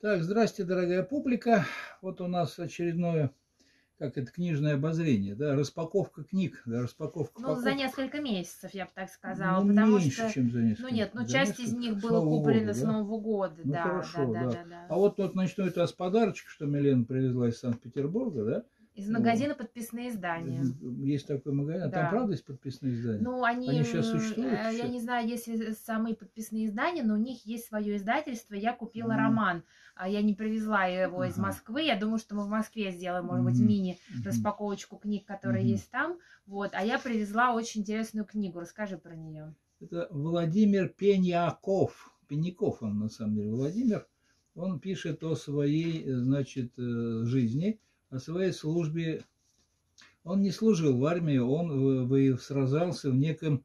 Так, здрасте, дорогая публика. Вот у нас очередное, как это, книжное обозрение, да, распаковка книг, да, распаковка Ну, покупок. за несколько месяцев, я бы так сказала. Ну, потому меньше, что. чем за несколько. Ну нет, ну За часть из несколько. них С было Нового куплено года, с да? Нового года. Ну, да, хорошо, да, да, да. да, да. А вот, вот начну это с подарочка, что Милена привезла из Санкт-Петербурга, да? Из магазина подписные издания. Есть такой магазин. А Да. там правда есть подписные издания? Ну, они, Они щас м, существуют э, все? Я не знаю, если самые подписные издания, но у них есть свое издательство. Я купила Мгм. роман. А Я не привезла его из Ага. Москвы. Я думаю, что мы в Москве сделаем, может быть, Мгм. мини Мгм. распаковочку книг, которые Мгм. есть там. Вот. А я привезла очень интересную книгу. Расскажи про нее. Это Владимир Пеньяков. Пеняков он на самом деле. Владимир, он пишет о своей, э, значит, э, жизни, о своей службе. Он не служил в армии, он э, сражался в неком,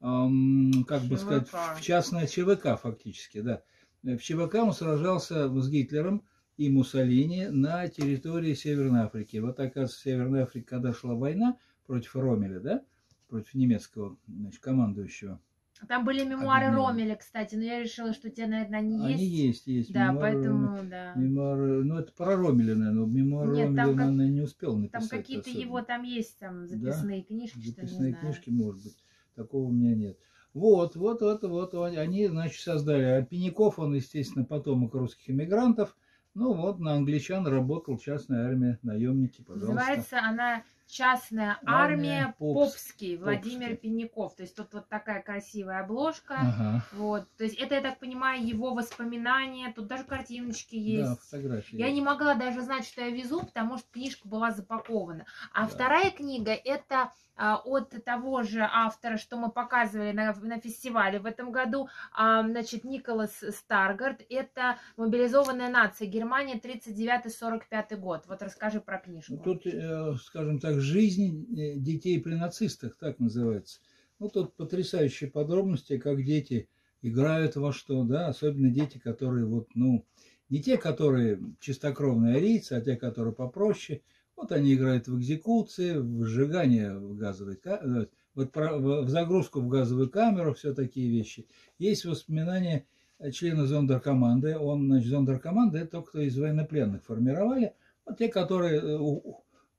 как бы сказать, в частное ЧВК фактически, да. Э, В ЧВК он сражался с Гитлером и Муссолини на территории Северной Африки. Вот, оказывается, в Северной Африке, когда шла война против Ромеля, да, против немецкого значит, командующего, Там были мемуары Объединенные. Ромеля, кстати, но я решила, что те, наверное, они, Они есть. есть, есть. Да, мемуары поэтому, да. Мемуары, ну, это про Ромеля, наверное, но мемуары Нет, Ромеля, как- наверное, не успел написать. Там какие-то особенно. его там есть, там записные книжки, что ли, Записные не знаю. книжки, может быть. Такого у меня нет. Вот, вот, вот, вот, вот, они, значит, создали. А Пеняков, он, естественно, потомок русских иммигрантов. Ну, вот, на англичан работал частная армия, наемники, пожалуйста. Называется она «Частная Армия армия Попс- Попский» Владимир Попский. Пеняков. То есть тут вот такая красивая обложка. Ага, Вот. То есть это, я так понимаю, его воспоминания. Тут даже картиночки есть. да, фотографии. Я не могла даже знать, что я везу, потому что книжка была запакована. А Да. вторая книга это а, от того же автора, что мы показывали на, на фестивале в этом году, а, значит, Николас Старгард. Это «Мобилизованная нация. Германия, 39-45 год». Вот расскажи про книжку. Тут, э, скажем так, жизнь э, детей при нацистах, так называется. Ну, тут потрясающие подробности, как дети играют во что, да, особенно дети, которые вот, ну, не те, которые чистокровные арийцы, а те, которые попроще. Вот они играют в экзекуции, в сжигание в газовой э, вот в загрузку в газовую камеру, все такие вещи. Есть воспоминания э, члена зондеркоманды. Он, значит, зондеркоманда, это тот, кто из военнопленных формировали. Вот те, которые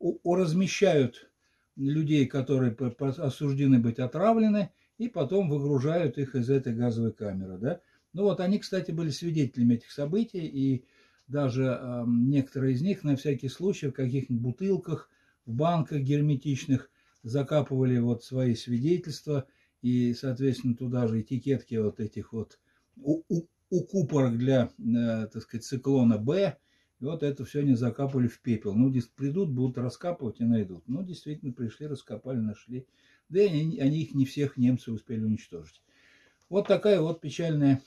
э, уразмещают людей, которые осуждены быть отравлены, и потом выгружают их из этой газовой камеры. Да? Ну вот они, кстати, были свидетелями этих событий, и даже эм, некоторые из них на всякий случай в каких-нибудь бутылках, в банках герметичных закапывали вот свои свидетельства, и, соответственно, туда же этикетки вот этих вот у- у- укупорок для, э, так сказать, циклона Б, и вот это все они закапывали в пепел. Ну, придут, будут раскапывать и найдут. Ну, действительно, пришли, раскопали, нашли. Да и они, они их не всех немцы успели уничтожить. Вот такая вот печальная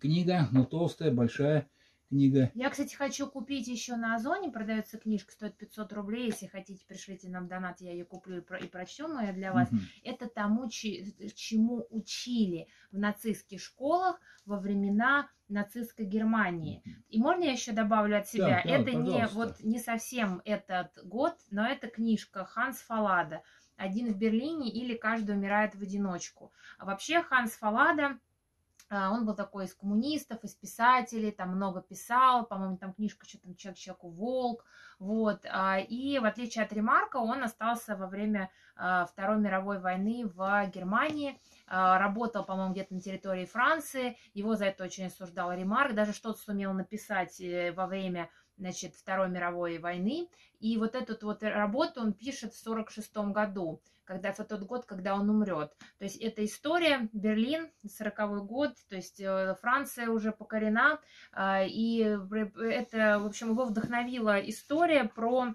книга, но толстая, большая книга. Я, кстати, хочу купить еще на Озоне. Продается книжка, стоит 500 рублей. Если хотите, пришлите нам донат, я ее куплю и, про- и прочтем ее для вас. Мгм. это тому, чему учили в нацистских школах во времена нацистской Германии. И можно я еще добавлю от себя? да, это не пожалуйста. вот не совсем этот год, но это книжка Ханс Фалада «Один в Берлине» или «Каждый умирает в одиночку». А вообще Ханс Фалада он был такой из коммунистов, из писателей, там много писал, по-моему, там книжка что там «Человек человеку волк», вот, а, и в отличие от Ремарка, он остался во время а, Второй мировой войны в Германии, а, работал, по-моему, где-то на территории Франции, его за это очень осуждал Ремарк, даже что-то сумел написать э, во время значит, Второй мировой войны, и вот эту вот работу он пишет в 1946 году, когда в тот год, когда он умрет. То есть это история, Берлин, 40 год, то есть э, Франция уже покорена, а, и это, в общем, его вдохновила история про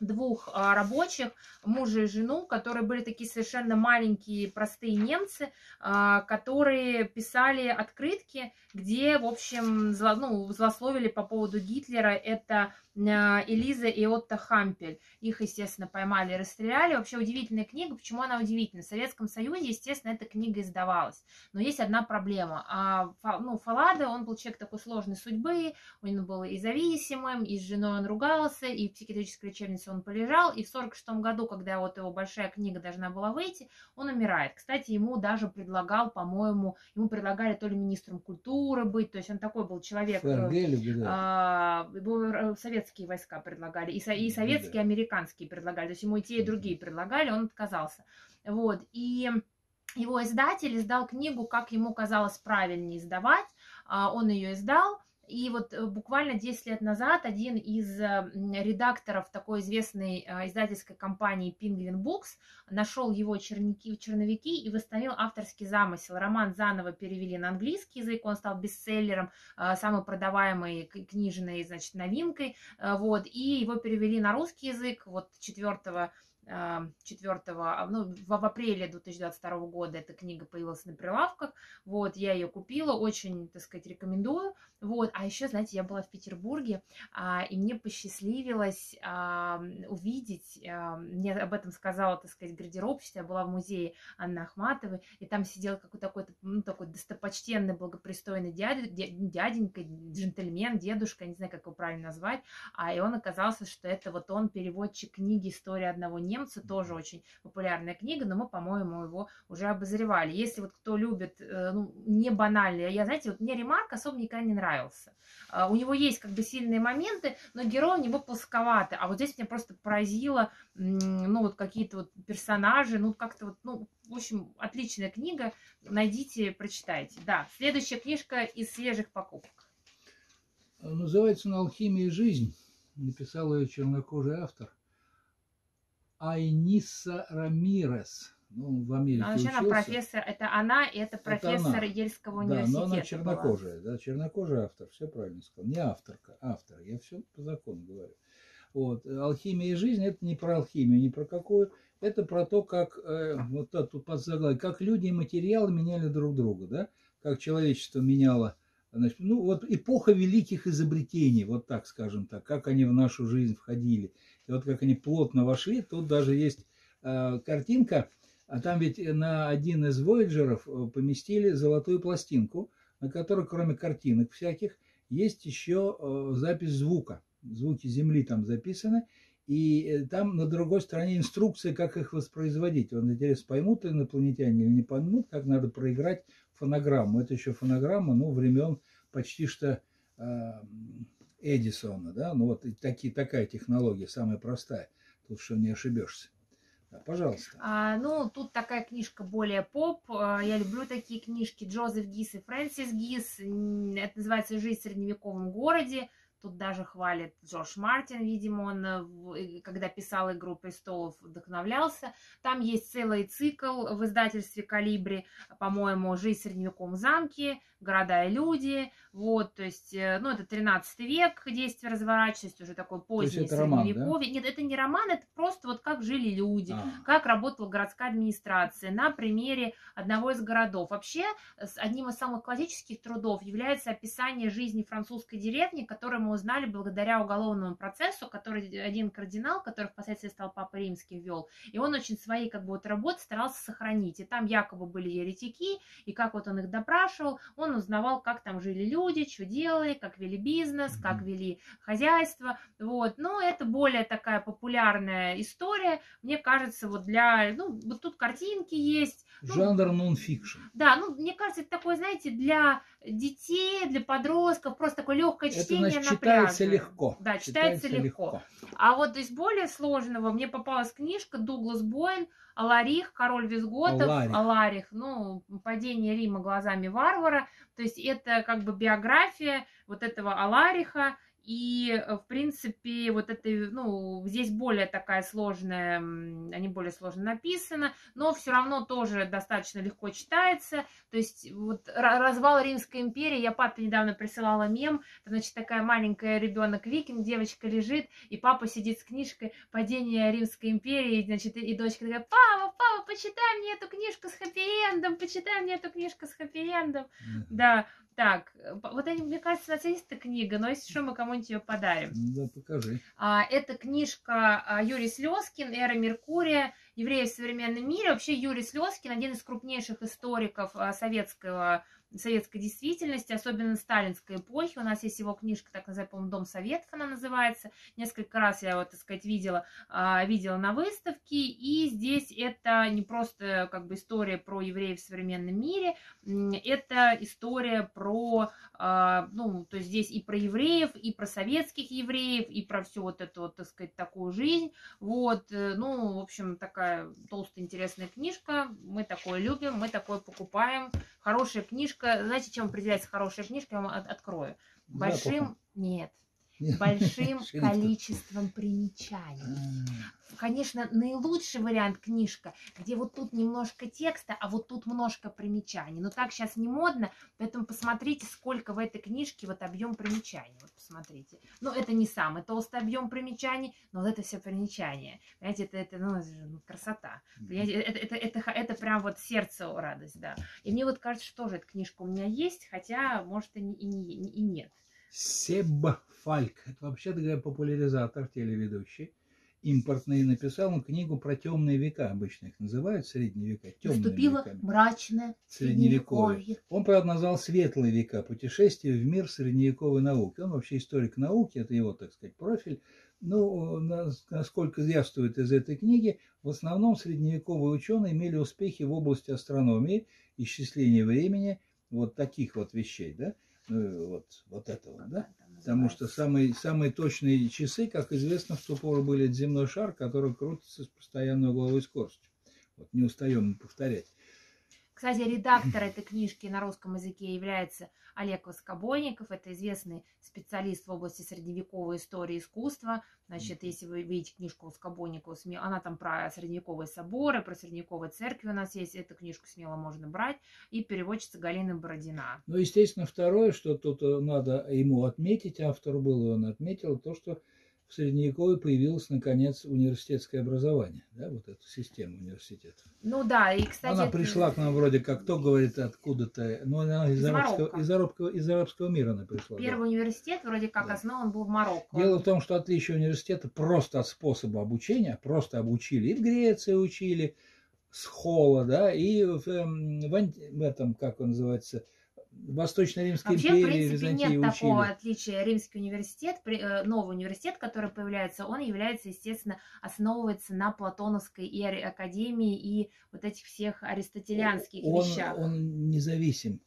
двух а, рабочих, мужа и жену, которые были такие совершенно маленькие, простые немцы, а, которые писали открытки, где, в общем, зло, ну, злословили по поводу Гитлера. Это а, Элиза и Отто Хампель. Их, естественно, поймали и расстреляли. Вообще удивительная книга. Почему она удивительна? В Советском Союзе, естественно, эта книга издавалась. Но есть одна проблема. Ну, Фалада, он был человек такой сложной судьбы, он был и зависимым, и с женой он ругался, и в психиатрической лечебнице он полежал, и в 46 году, когда вот его большая книга должна была выйти, он умирает. Кстати, ему даже предлагал, по-моему, ему предлагали то ли министром культуры быть, то есть он такой был человек. ФРГ, а, советские войска предлагали, и, и советские, и американские предлагали, то есть ему и те, и другие предлагали, он отказался. Вот, и его издатель издал книгу, как ему казалось правильнее издавать, а, он ее издал, и вот э, буквально 10 лет назад один из э, редакторов такой известной э, издательской компании Penguin Books нашел его черники, черновики и восстановил авторский замысел. Роман заново перевели на английский язык, он стал бестселлером, самой продаваемой книжной, значит, новинкой, вот, и его перевели на русский язык, вот 4 4, а, ну, в, в апреле 2022 года эта книга появилась на прилавках, вот, я ее купила, очень, так сказать, рекомендую, вот, а еще, знаете, я была в Петербурге, а, и мне посчастливилось а, увидеть, а, мне об этом сказала, так сказать, гардеробщица, я была в музее Анны Ахматовой, и там сидел какой-то такой, ну, такой достопочтенный, благопристойный дядя, дяденька, джентльмен, дедушка, не знаю, как его правильно назвать, а, и он оказался, что это вот он переводчик книги «История одного немца», тоже очень популярная книга, но мы, по-моему, его уже обозревали. Если вот кто любит, э, ну, не банальные, я, знаете, вот мне Ремарк особо никогда не нравился. А, у него есть как бы сильные моменты, но герой у него плосковатый. А вот здесь меня просто поразило, ну, вот какие-то вот персонажи, ну, как-то вот, ну, в общем, отличная книга. Найдите, прочитайте. Да, следующая книжка из свежих покупок. Называется «На алхимии жизнь». Написал ее чернокожий автор. Айниса Рамирес. Ну, в Америке она, учился. Она профессор, это она, и это профессор это Ельского университета. Да, но она чернокожая, была. да, чернокожий автор, все правильно сказал. Не авторка, автор, я все по закону говорю. Вот. Алхимия и жизнь это не про алхимию, не про какую, это про то, как, э, вот тут под заглавие, как люди и материалы меняли друг друга, да, как человечество меняло Значит, ну вот эпоха великих изобретений, вот так скажем так, как они в нашу жизнь входили. И вот как они плотно вошли, тут даже есть э, картинка, а там ведь на один из Вояджеров э, поместили золотую пластинку, на которой кроме картинок всяких есть еще э, запись звука. Звуки Земли там записаны. И э, там на другой стороне инструкция, как их воспроизводить. Вот интересно, поймут инопланетяне или не поймут, как надо проиграть фонограмму. Это еще фонограмма, ну, времен почти что э, Эдисона, да, ну вот такие, такая технология, самая простая, тут что не ошибешься. Да, пожалуйста. А, ну, тут такая книжка более поп. А, я люблю такие книжки. Джозеф Гис и Фрэнсис Гис. Это называется «Жизнь в средневековом городе». Тут даже хвалит Джордж Мартин, видимо, он, э, когда писал «Игру престолов», вдохновлялся. Там есть целый цикл в издательстве «Калибри», по-моему, «Жизнь в средневековом замке», «Города и люди». Вот, то есть, э, ну, это 13 век, действие разворачивается, уже такой поздний средневековье. Да? Нет, это не роман, это просто вот как жили люди, а. как работала городская администрация на примере одного из городов. Вообще, одним из самых классических трудов является описание жизни французской деревни, которая мы узнали благодаря уголовному процессу, который один кардинал, который впоследствии стал папой римским, вел. И он очень свои как бы вот работы старался сохранить. И там якобы были еретики, и как вот он их допрашивал, он узнавал, как там жили люди, что делали, как вели бизнес, как вели хозяйство. Вот. Но это более такая популярная история. Мне кажется, вот для... Ну, вот тут картинки есть. Ну, Жанр нон-фикшн. Да, ну, мне кажется, это такое, знаете, для детей, для подростков, просто такое легкое чтение это, значит, читается легко. Да, читается, читается легко. легко. А вот из более сложного мне попалась книжка Дуглас Боин Аларих, король визготов, Аларих. Аларих, ну, падение Рима глазами варвара. То есть это как бы биография вот этого Алариха, и, э, в принципе, вот это, ну, здесь более такая сложная, они более сложно написаны, но все равно тоже достаточно легко читается. То есть вот развал Римской империи, я папе недавно присылала мем, значит, такая маленькая ребенок викинг, девочка лежит, и папа сидит с книжкой «Падение Римской империи», значит, и дочка такая, папа, папа, почитай мне эту книжку с хэппи-эндом, почитай мне эту книжку с хэппи-эндом. Mm-hmm. Да, так, э, вот они, мне кажется, у нас есть эта книга, но если что, мы кому-нибудь ее подарим. Ну да, покажи. А, это книжка а, Юрий Слезкин, «Эра Меркурия. Евреи в современном мире». Вообще Юрий Слезкин один из крупнейших историков а, советского советской действительности, особенно сталинской эпохи. У нас есть его книжка, так называемая, «Дом Советов» она называется. Несколько раз я вот, так сказать, видела, а, видела на выставке. И здесь это не просто как бы история про евреев в современном мире, это история про, ну, то есть здесь и про евреев, и про советских евреев, и про всю вот эту, вот, так сказать, такую жизнь. Вот, э, ну, в общем, такая толстая интересная книжка. Мы такое любим, мы такое покупаем. Хорошая книжка. Знаете, чем определяется хорошая книжка? Я вам от- открою. Большим... Нет. Большим количеством примечаний. А, Конечно, наилучший вариант книжка, где вот тут немножко текста, а вот тут немножко примечаний. Но так сейчас не модно, поэтому посмотрите, сколько в этой книжке вот объем примечаний. Вот посмотрите. Ну, это не самый толстый объем примечаний, но вот это все примечания. Понимаете, это, это ну, же, ну, красота. Понимаете, это, это, это, это прям вот сердце радость, да. И мне вот кажется, что тоже эта книжка у меня есть, хотя, может, и, и, не- и нет. Себ Фальк, это вообще-то говоря популяризатор, телеведущий, импортный, написал он книгу про темные века, обычно их называют, средние века, темные Наступило века. мрачное Средневековье. Он, правда, назвал светлые века, путешествие в мир средневековой науки. Он вообще историк науки, это его, так сказать, профиль. Ну, нас- насколько явствует из этой книги, в основном средневековые ученые имели успехи в области астрономии, исчисления времени, вот таких вот вещей, да, Ну, вот, вот этого, да. Потому что самые, самые точные часы, как известно, в ту пору были земной шар, который крутится с постоянной угловой скоростью. Вот, не устаем повторять. Кстати, редактор этой книжки на русском языке является Олег Воскобойников. Это известный специалист в области средневековой истории искусства. Значит, если вы видите книжку Воскобойникова, она там про средневековые соборы, про средневековые церкви у нас есть. Эту книжку смело можно брать. И переводчица Галина Бородина. Ну, естественно, второе, что тут э, надо ему отметить, автору был, и он отметил, то, что в Средневековье появилось, наконец, университетское образование, да, вот эта система университетов. Ну да, и, кстати... она пришла к нам вроде как, кто говорит, откуда-то, ну, она из, Из арабского, из, арабского, из арабского мира она пришла. да. Первый университет вроде как Да. основан был в Марокко. Дело в том, что отличие университета просто от способа обучения, просто обучили. И в Греции учили с холла, да, и в, эм, в в этом, как он называется, Восточно-Римской Вообще, в империи, принципе, Византии нет учили. такого отличия. Римский университет, э, новый университет, который появляется, он является, естественно, основывается на Платоновской и академии и вот этих всех аристотелианских он, вещах. он независим.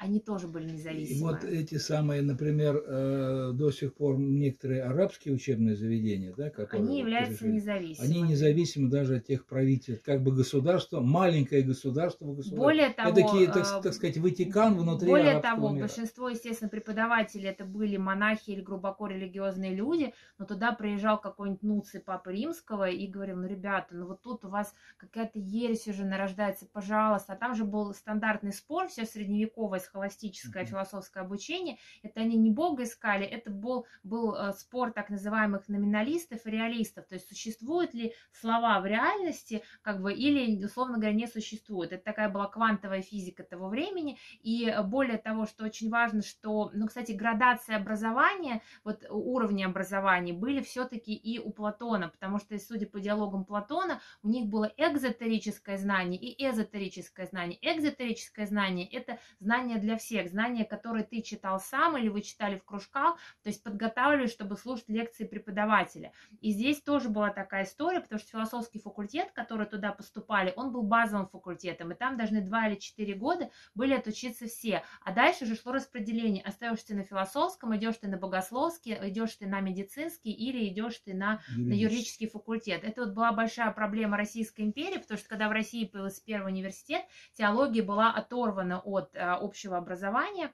Они тоже были И независимы. вот эти самые, например, э, до сих пор некоторые арабские учебные заведения, да, которые Они являются пережили, независимыми. они независимы даже от тех правительств, как бы государство, маленькое государство в государстве. Более того, Эдакий, так, э, так сказать, Ватикан внутри Более того, мира. большинство, естественно, преподавателей это были монахи или глубоко религиозные люди, но туда приезжал какой-нибудь нуций Папы Римского и говорил, ну, ребята, ну вот тут у вас какая-то ересь уже нарождается, пожалуйста. А там же был стандартный спор, все средневековое, схоластическое, Мгм. философское обучение. Это они не Бога искали, это был, был э, спор так называемых номиналистов и реалистов. То есть существуют ли слова в реальности, как бы, или, условно говоря, не существуют. Это такая была квантовая физика того времени. И более того, что очень важно, что, ну, кстати, градация образования, вот уровни образования были все-таки и у Платона, потому что, судя по диалогам Платона, у них было экзотерическое знание и эзотерическое знание. Экзотерическое знание – это знание для всех, знание, которое ты читал сам или вы читали в кружках, то есть подготавливали, чтобы слушать лекции преподавателя. И здесь тоже была такая история, потому что философский факультет, который туда поступали, он был базовым факультетом, и там должны два или четыре года были отучиться все. А дальше же шло распределение. Остаешься на философском, идешь ты на богословский, идешь ты на медицинский или идешь ты на, на юридический факультет. Это вот была большая проблема Российской империи, потому что когда в России появился первый университет, теология была оторвана от э, общего образования.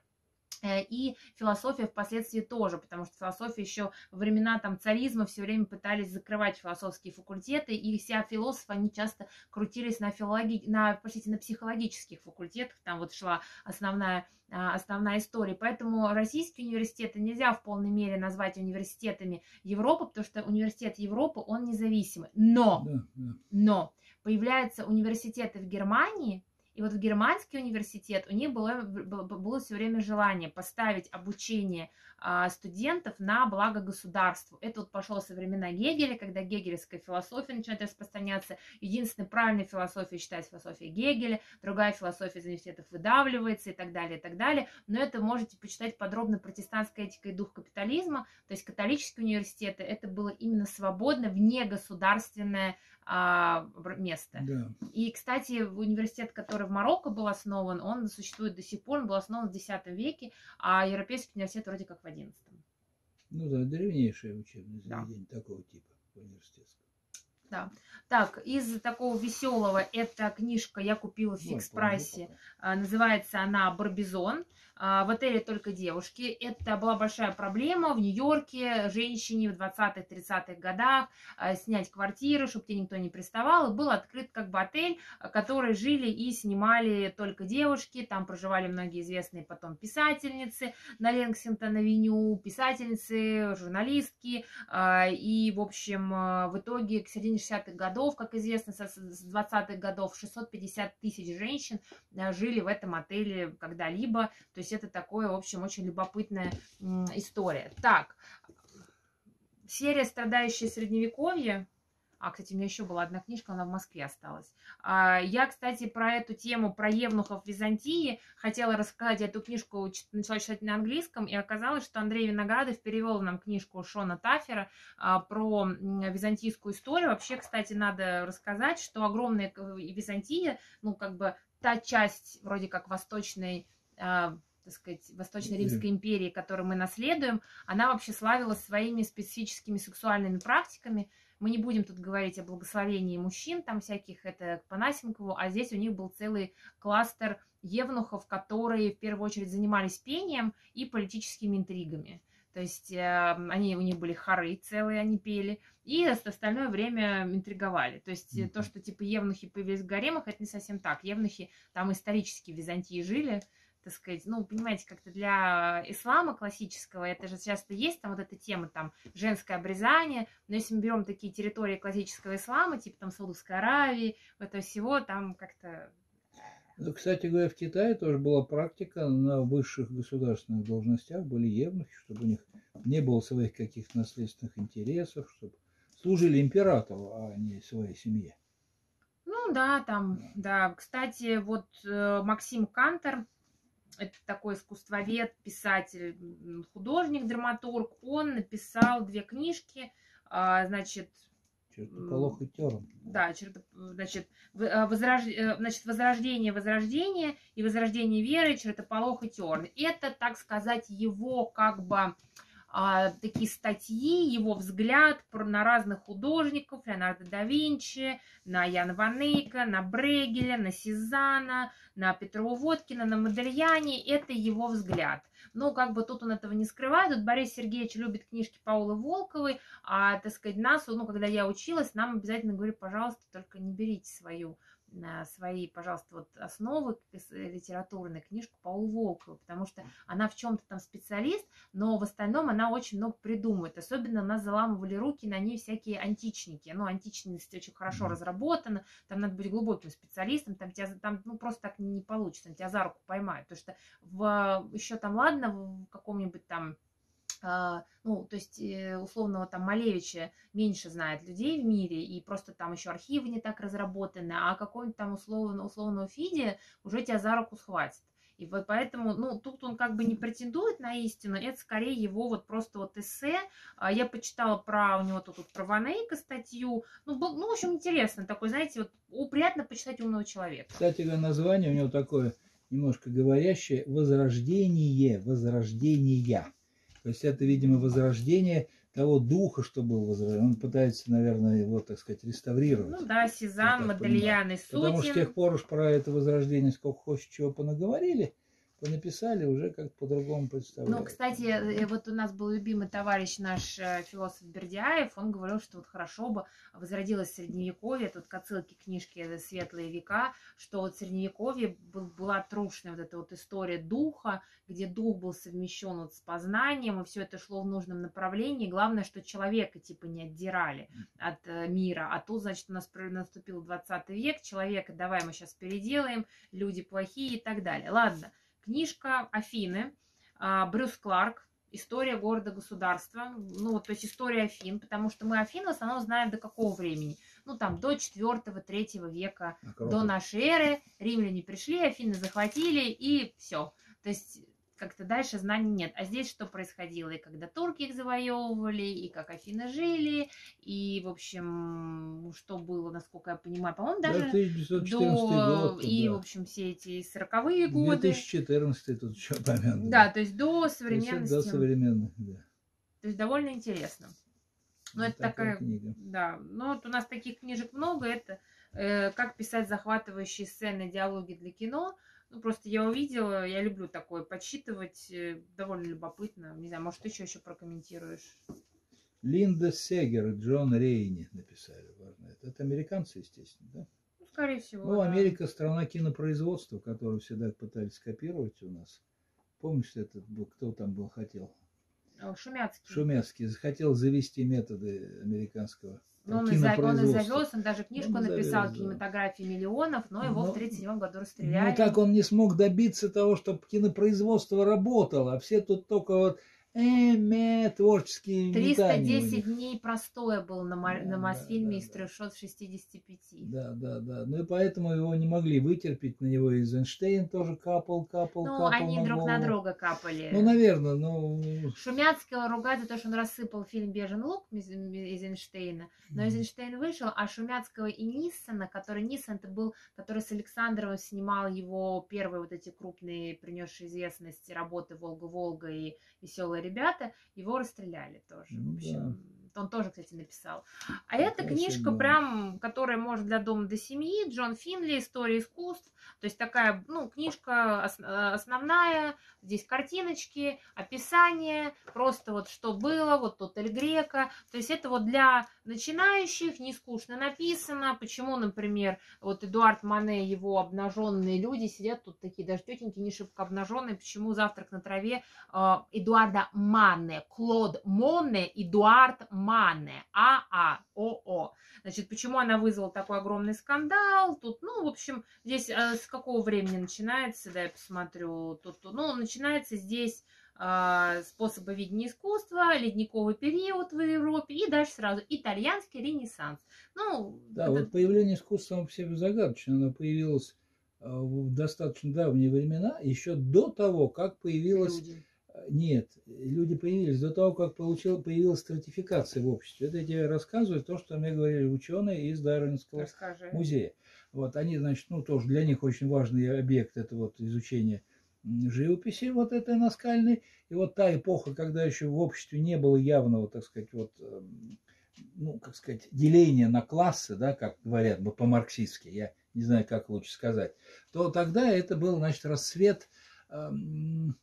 Э, И философия впоследствии тоже, потому что философия еще во времена там царизма все время пытались закрывать философские факультеты, и все философы, они часто крутились на, филологи... на, простите, на психологических факультетах, там вот шла основная а, основная история. Поэтому российские университеты нельзя в полной мере назвать университетами Европы, потому что университет Европы, он независимый. Но, Да, да. но появляются университеты в Германии, И вот в германский университет у них было, было, все время желание поставить обучение а, студентов на благо государству. Это вот пошло со времена Гегеля, когда гегелевская философия начинает распространяться. Единственной правильной философией считается философия Гегеля, другая философия из университетов выдавливается и так далее, и так далее. Но это можете почитать подробно «Протестантская этика и дух капитализма». То есть католические университеты, это было именно свободно, вне государственное а, место. Да. И, кстати, университет, который в Марокко был основан, он существует до сих пор, он был основан в X веке, а Европейский университет вроде как в XI. Ну да, древнейшее учебное заведение да. такого типа университетского. Да. Так, из такого веселого, эта книжка я купила в фикс-прайсе. Называется она «Барбизон». А, в отеле только девушки. Это была большая проблема в Нью-Йорке женщине в 20-30-х годах а, снять квартиры, чтобы тебе никто не приставал. И был открыт как бы отель, а, который жили и снимали только девушки. Там проживали многие известные потом писательницы на Ленгсингтон-авеню, писательницы, журналистки. И, в общем, в итоге к середине 60-х годов, как известно, с 20-х годов 650 тысяч женщин жили в этом отеле когда-либо. То есть это такое, в общем, очень любопытная история. Так, серия «Страдающие средневековье». А, кстати, у меня еще была одна книжка, она в Москве осталась. А, я, кстати, про эту тему, про евнухов Византии, хотела рассказать. Я эту книжку начала читать на английском, и оказалось, что Андрей Виноградов перевел нам книжку Шона Тафера а, про византийскую историю. Вообще, кстати, надо рассказать, что огромная Византия, ну, как бы та часть, вроде как, восточной а, так сказать, Восточной Римской империи, которую мы наследуем, она вообще славилась своими специфическими сексуальными практиками. Мы не будем тут говорить о благословении мужчин, там всяких, это Панасенкову, а здесь у них был целый кластер евнухов, которые в первую очередь занимались пением и политическими интригами. То есть э, они, у них были хоры целые, они пели, и остальное время интриговали. То есть mm-hmm. то, что типа евнухи появились в гаремах, это не совсем так. Евнухи там исторически в Византии жили, так сказать, ну, понимаете, как-то для ислама классического, это же часто есть там вот эта тема, там, женское обрезание, но если мы берем такие территории классического ислама, типа там Саудовской Аравии, это всего, там как-то ну, кстати говоря, в Китае тоже была практика, на высших государственных должностях были евнухи, чтобы у них не было своих каких-то наследственных интересов, чтобы служили императору, а не своей семье. Ну да, там, да. Кстати, вот э, Максим Кантер, это такой искусствовед, писатель, художник, драматург, он написал две книжки, а, значит, Чертополох и Терн. Да, черт, значит, а, возрож... Э, значит, возрождение, возрождение и возрождение веры, чертополох и Терн. Это, так сказать, его как бы а, такие статьи, его взгляд на разных художников, Леонардо да Винчи, на Яна Ван Eyck, на Брегеля, на Сезана, на Петрова Водкина, на Модельяне. Это его взгляд. Но как бы тут он этого не скрывает. Тут Борис Сергеевич любит книжки Паулы Волковой, а, так сказать, нас, ну, когда я училась, нам обязательно говорили, пожалуйста, только не берите свою свои, пожалуйста, вот основы литературной книжку Паулу Волкову, потому что она в чем-то там специалист, но в остальном она очень много придумывает. Особенно нас заламывали руки на ней всякие античники. Ну, античность очень хорошо разработана, там надо быть глубоким специалистом, там тебя там, ну, просто так не получится, тебя за руку поймают. Потому что в, еще там, ладно, в каком-нибудь там ну, то есть, э, условного там Малевича меньше знает людей в мире, и просто там еще архивы не так разработаны, а какой-нибудь там условно, условного Фиди уже тебя за руку схватит. И вот поэтому, ну, тут он как бы не претендует на истину, это скорее его вот просто вот эссе. А, я почитала про, у него тут, тут про Ванейка статью. Ну, был, ну, в общем, интересно такой, знаете, вот приятно почитать умного человека. Кстати, название у него такое немножко говорящее «Возрождение, возрождение». То есть это, видимо, возрождение того духа, что был возрожден. Он пытается, наверное, его, так сказать, реставрировать. Ну да, Сезанн, Модельян и Сутин. Потому что с тех пор уж про это возрождение сколько хочешь чего понаговорили. Понаписали, уже как-то по-другому представляют. Ну, кстати, э, вот у нас был любимый товарищ наш э, философ Бердяев, он говорил, что вот хорошо бы возродилось средневековье, тут к отсылке книжки «Светлые века», что вот средневековье был, была трушная вот эта вот история духа, где дух был совмещен вот с познанием, и все это шло в нужном направлении. Главное, что человека типа не отдирали от э, мира. А тут, значит, у нас наступил 20 век, человека давай мы сейчас переделаем, люди плохие и так далее. Ладно, книжка Афины, а, Брюс Кларк, история города-государства, ну, то есть история Афин, потому что мы Афин в основном знаем до какого времени, ну, там, до 4-3 века а до нашей эры, римляне пришли, Афины захватили, и все. То есть как-то дальше знаний нет. А здесь что происходило? И когда турки их завоевывали, и как Афины жили, и, в общем, что было, насколько я понимаю, по-моему, даже да, 1914 до... Год, и, да. в общем, все эти сороковые годы. 2014 тут еще помянут. Да, то есть до современности. До современных, да. То есть довольно интересно. Ну, это такая, такая книга. Да, ну вот у нас таких книжек много. Это э, как писать захватывающие сцены, диалоги для кино. Ну, просто я увидела, я люблю такое подсчитывать, э, довольно любопытно. Не знаю, может, ты еще еще прокомментируешь? Линда Сегер и Джон Рейни написали. Важно. Это, это американцы, естественно, да? Ну, скорее всего. Ну, да. Америка страна кинопроизводства, которую всегда пытались копировать у нас. Помнишь, этот был, кто там был хотел? Шумяцкий. Шумяцкий захотел завести методы американского ну, он, и он и завез, он даже книжку он написал завез, «Кинематографии миллионов», но его но, в 1937 году расстреляли. Ну, так он не смог добиться того, чтобы кинопроизводство работало, а все тут только вот Эме, творческие 310 дней простое было на, да, на Мосфильме да, из 365. Да, да, да. Ну и поэтому его не могли вытерпеть. На него Эйзенштейн тоже капал, капал, ну, капал. Ну, они на друг голову. на друга капали. Ну, наверное, ну... Шумяцкого ругать за то, что он рассыпал фильм «Бежен лук» Эйзенштейна. Но mm. Эйзенштейн вышел, а Шумяцкого и Ниссона, который Ниссон это был, который с Александровым снимал его первые вот эти крупные, принесшие известность работы «Волга-Волга» и «Веселая ребята, его расстреляли тоже. Ну, в общем, да. он тоже, кстати, написал. А эта книжка прям, которая может для дома до семьи, Джон Финли, История искусств. То есть такая, ну, книжка основная, здесь картиночки, описание, просто вот что было, вот тут Эль Грека. То есть это вот для начинающих, не скучно написано. Почему, например, вот Эдуард Мане, его обнаженные люди сидят тут такие, даже тетеньки не шибко обнаженные. Почему завтрак на траве э, Эдуарда Мане, Клод Моне, Эдуард Мане, А-А-О-О. Значит, почему она вызвала такой огромный скандал? Тут, ну, в общем, здесь э, с какого времени начинается, да, я посмотрю, тут, ну, начинается здесь э, способы видения искусства, ледниковый период в Европе и дальше сразу итальянский ренессанс. Ну, да, это... вот появление искусства вообще загадочно, оно появилось э, в достаточно давние времена, еще до того, как появилась... Люди нет, люди появились до того, как получил, появилась стратификация в обществе. Это я тебе рассказываю то, что мне говорили ученые из Дарвинского Расскажи. музея. Вот они, значит, ну тоже для них очень важный объект это вот изучение живописи вот этой наскальной. И вот та эпоха, когда еще в обществе не было явного, так сказать, вот, эм, ну, как сказать, деления на классы, да, как говорят бы по-марксистски, я не знаю, как лучше сказать, то тогда это был, значит, рассвет эм,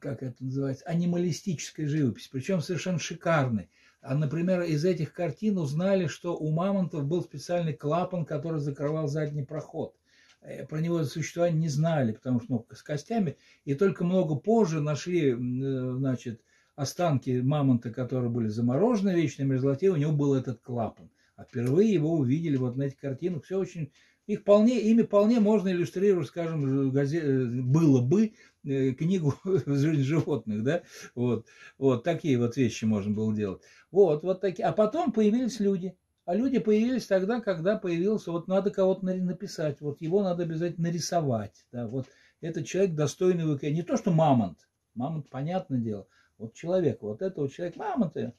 как это называется, анималистической живописи, причем совершенно шикарной. А, например, из этих картин узнали, что у мамонтов был специальный клапан, который закрывал задний проход. Э, про него существование не знали, потому что ну, с костями. И только много позже нашли, э, значит, останки мамонта, которые были заморожены в вечной мерзлоте, у него был этот клапан. А впервые его увидели вот на этих картинах. Все очень их вполне, ими вполне можно иллюстрировать, скажем, э, было бы книгу «Жизнь животных», да, вот, вот такие вот вещи можно было делать. Вот, вот такие. А потом появились люди. А люди появились тогда, когда появился, вот надо кого-то написать, вот его надо обязательно нарисовать, да, вот этот человек достойный ВК. Не то, что мамонт, мамонт, понятное дело, вот человек, вот этого человека, мамонты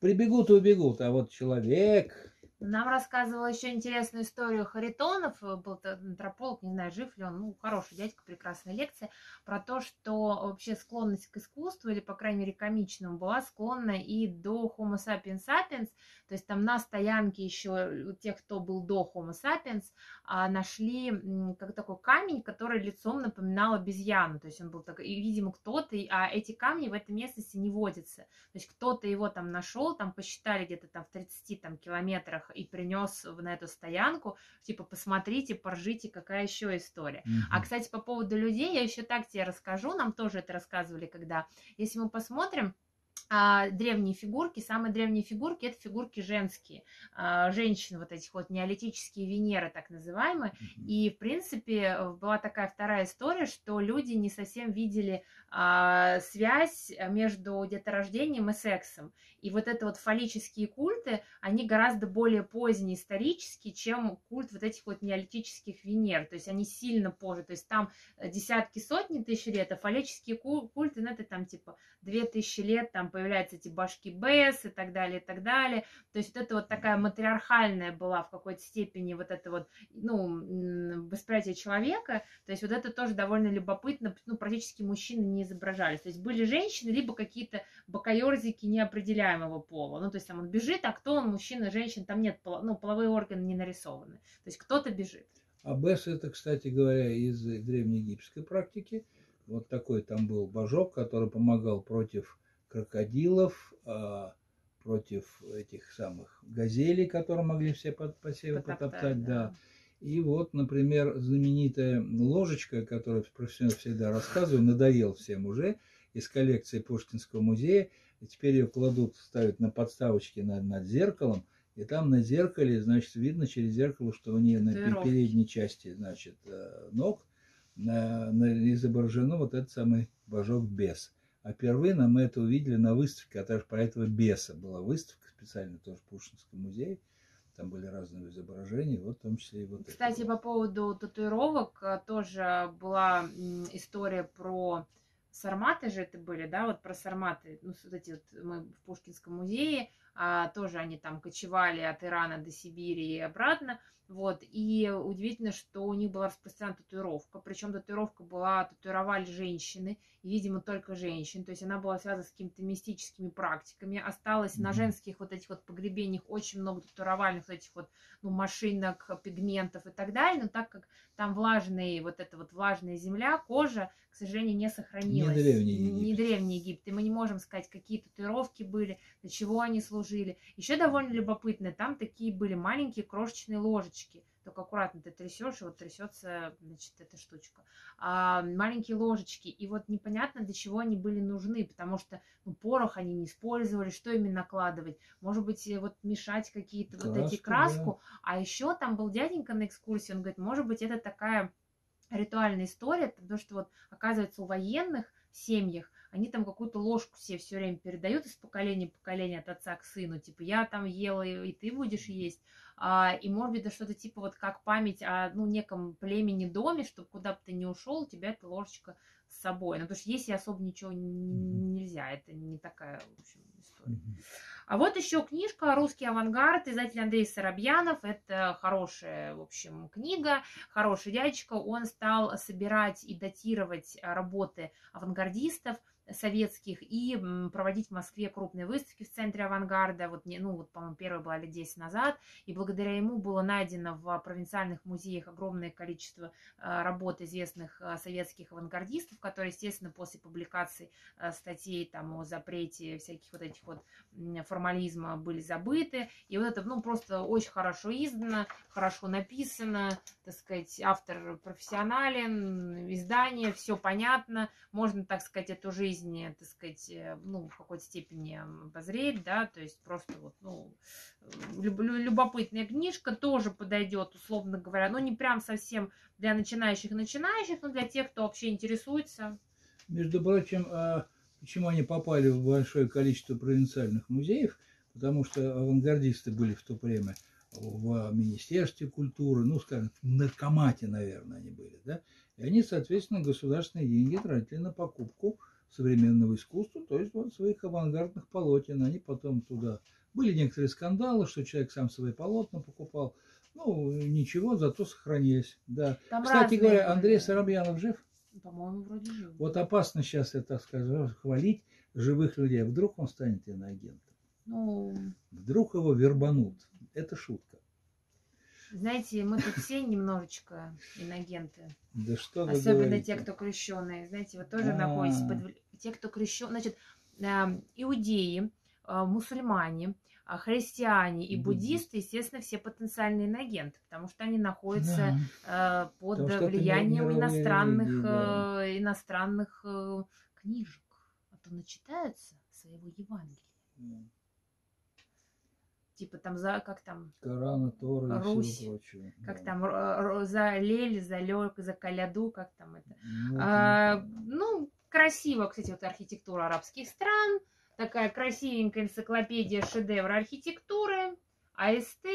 прибегут и убегут, а вот человек, Нам рассказывал еще интересную историю Харитонов, э, был антрополог, не знаю, жив ли он, ну, хороший дядька, прекрасная лекция, про то, что вообще склонность к искусству, или, по крайней мере, комичному, была склонна и до Homo sapiens sapiens, то есть там на стоянке еще у тех, кто был до Homo sapiens, а, нашли как такой камень, который лицом напоминал обезьяну, то есть он был такой, и, видимо, кто-то, а эти камни в этой местности не водятся, то есть кто-то его там нашел, там посчитали где-то там в 30 там, километрах и принес на эту стоянку, типа, посмотрите, поржите, какая еще история. Mm-hmm. А, кстати, по поводу людей, я еще так тебе расскажу, нам тоже это рассказывали, когда, если мы посмотрим, а, древние фигурки, самые древние фигурки это фигурки женские, а, женщин вот этих вот неолитические Венеры так называемые. И в принципе была такая вторая история, что люди не совсем видели связь между деторождением и сексом. И вот это вот фаллические культы, они гораздо более поздние исторические, чем культ вот этих вот неолитических Венер. То есть они сильно позже. То есть там десятки, сотни тысяч лет, а фаллические культы, ну это там типа две тысячи лет, там появляются эти башки Бес и так далее, и так далее. То есть вот это вот такая матриархальная была в какой-то степени вот это вот, ну, восприятие человека. То есть вот это тоже довольно любопытно, ну, практически мужчины не изображались. То есть были женщины, либо какие-то бокоерзики неопределяемого пола. Ну, то есть там он бежит, а кто он, мужчина, женщина, там нет, ну, половые органы не нарисованы. То есть кто-то бежит. А Бес это, кстати говоря, из древнеегипетской практики. Вот такой там был божок, который помогал против крокодилов, а, против этих самых газелей, которые могли все под посевы потоптать, потоптать да. да. И вот, например, знаменитая ложечка, которую профессионал всегда рассказываю, надоел всем уже, из коллекции Пушкинского музея. И теперь ее кладут, ставят на подставочке над, над зеркалом, и там на зеркале, значит, видно через зеркало, что у нее на передней части, значит, э, ног на, на, изображено вот этот самый божок бес. А впервые мы это увидели на выставке, а также про этого беса была выставка специально тоже в Пушкинском музее. Там были разные изображения, вот в том числе и вот Кстати, это. по поводу татуировок э, тоже была история про сарматы же это были, да, вот про сарматы, ну, вот эти вот мы в Пушкинском музее, а, тоже они там кочевали от Ирана до Сибири и обратно, вот, и удивительно, что у них была распространена татуировка, причем татуировка была, татуировали женщины, и, видимо, только женщин, то есть она была связана с какими-то мистическими практиками, осталось mm-hmm. на женских вот этих вот погребениях очень много татуировальных вот этих вот, ну, машинок, пигментов и так далее, но так как там влажные, вот эта вот влажная земля, кожа, к сожалению, не сохранилась. Не древний Египет. Не древний Египет, и мы не можем сказать, какие татуировки были, для чего они служили. Еще довольно любопытно, там такие были маленькие крошечные ложечки, только аккуратно ты трясешь, и вот трясется, значит, эта штучка. А, маленькие ложечки, и вот непонятно, для чего они были нужны, потому что ну, порох они не использовали, что ими накладывать, может быть, э, вот мешать какие-то вот эти краску, да. а еще там был дяденька на экскурсии, он говорит, может быть, это такая ритуальная история, потому что вот оказывается у военных в семьях они там какую-то ложку себе все время передают из поколения в поколение от отца к сыну, типа я там ела и ты будешь есть, а, и может быть да что-то типа вот как память о ну неком племени доме, чтобы куда бы ты ни ушел, у тебя эта ложечка с собой, ну потому что если особо ничего нельзя, это не такая в общем история. А вот еще книжка «Русский авангард», издатель Андрей Соробьянов. Это хорошая, в общем, книга, хороший дядечка. Он стал собирать и датировать работы авангардистов – советских и проводить в Москве крупные выставки в центре авангарда. Вот, ну, вот, по-моему, первая была лет 10 назад. И благодаря ему было найдено в провинциальных музеях огромное количество а, работ известных а, советских авангардистов, которые, естественно, после публикации а, статей там, о запрете всяких вот этих вот формализма были забыты. И вот это, ну, просто очень хорошо издано, хорошо написано, так сказать, автор профессионален, издание, все понятно, можно, так сказать, эту жизнь жизни, так сказать, э, ну, в какой-то степени обозреть, да, то есть просто вот, ну, любопытная книжка тоже подойдет, условно говоря, но не прям совсем для начинающих-начинающих, но для тех, кто вообще интересуется. Между прочим, а почему они попали в большое количество провинциальных музеев? Потому что авангардисты были в то время в Министерстве культуры, ну, скажем, в наркомате, наверное, они были, да, и они, соответственно, государственные деньги тратили на покупку современного искусства, то есть вот своих авангардных полотен. Они потом туда... Были некоторые скандалы, что человек сам свои полотна покупал. Ну, ничего, зато сохранились. Да. Там Кстати разные говоря. Андрей Соробьянов жив? По-моему, вроде жив. Вот опасно сейчас, я так скажу, хвалить живых людей. Вдруг он станет иноагентом. Ну, Вдруг его вербанут. Это шутка. Знаете, мы тут все немножечко инагенты. Да что вы Особенно говорите? те, кто крещенные. Знаете, вы тоже А. находитесь под... Те, кто крещен... Значит, иудеи, мусульмане, а христиане и Буддисты. естественно, все потенциальные инагенты, потому что они находятся Да. э, под Потому влиянием иностранных, религии, да. э, иностранных э, книжек. А то начитаются своего Евангелия. Типа там за как там Корана, Тора и Русь. всего прочего. как Да. там за лель, за лёг, за коляду, как там это. Ну, А, ну, красиво, кстати, вот архитектура арабских стран, такая красивенькая энциклопедия шедевра архитектуры, АСТ,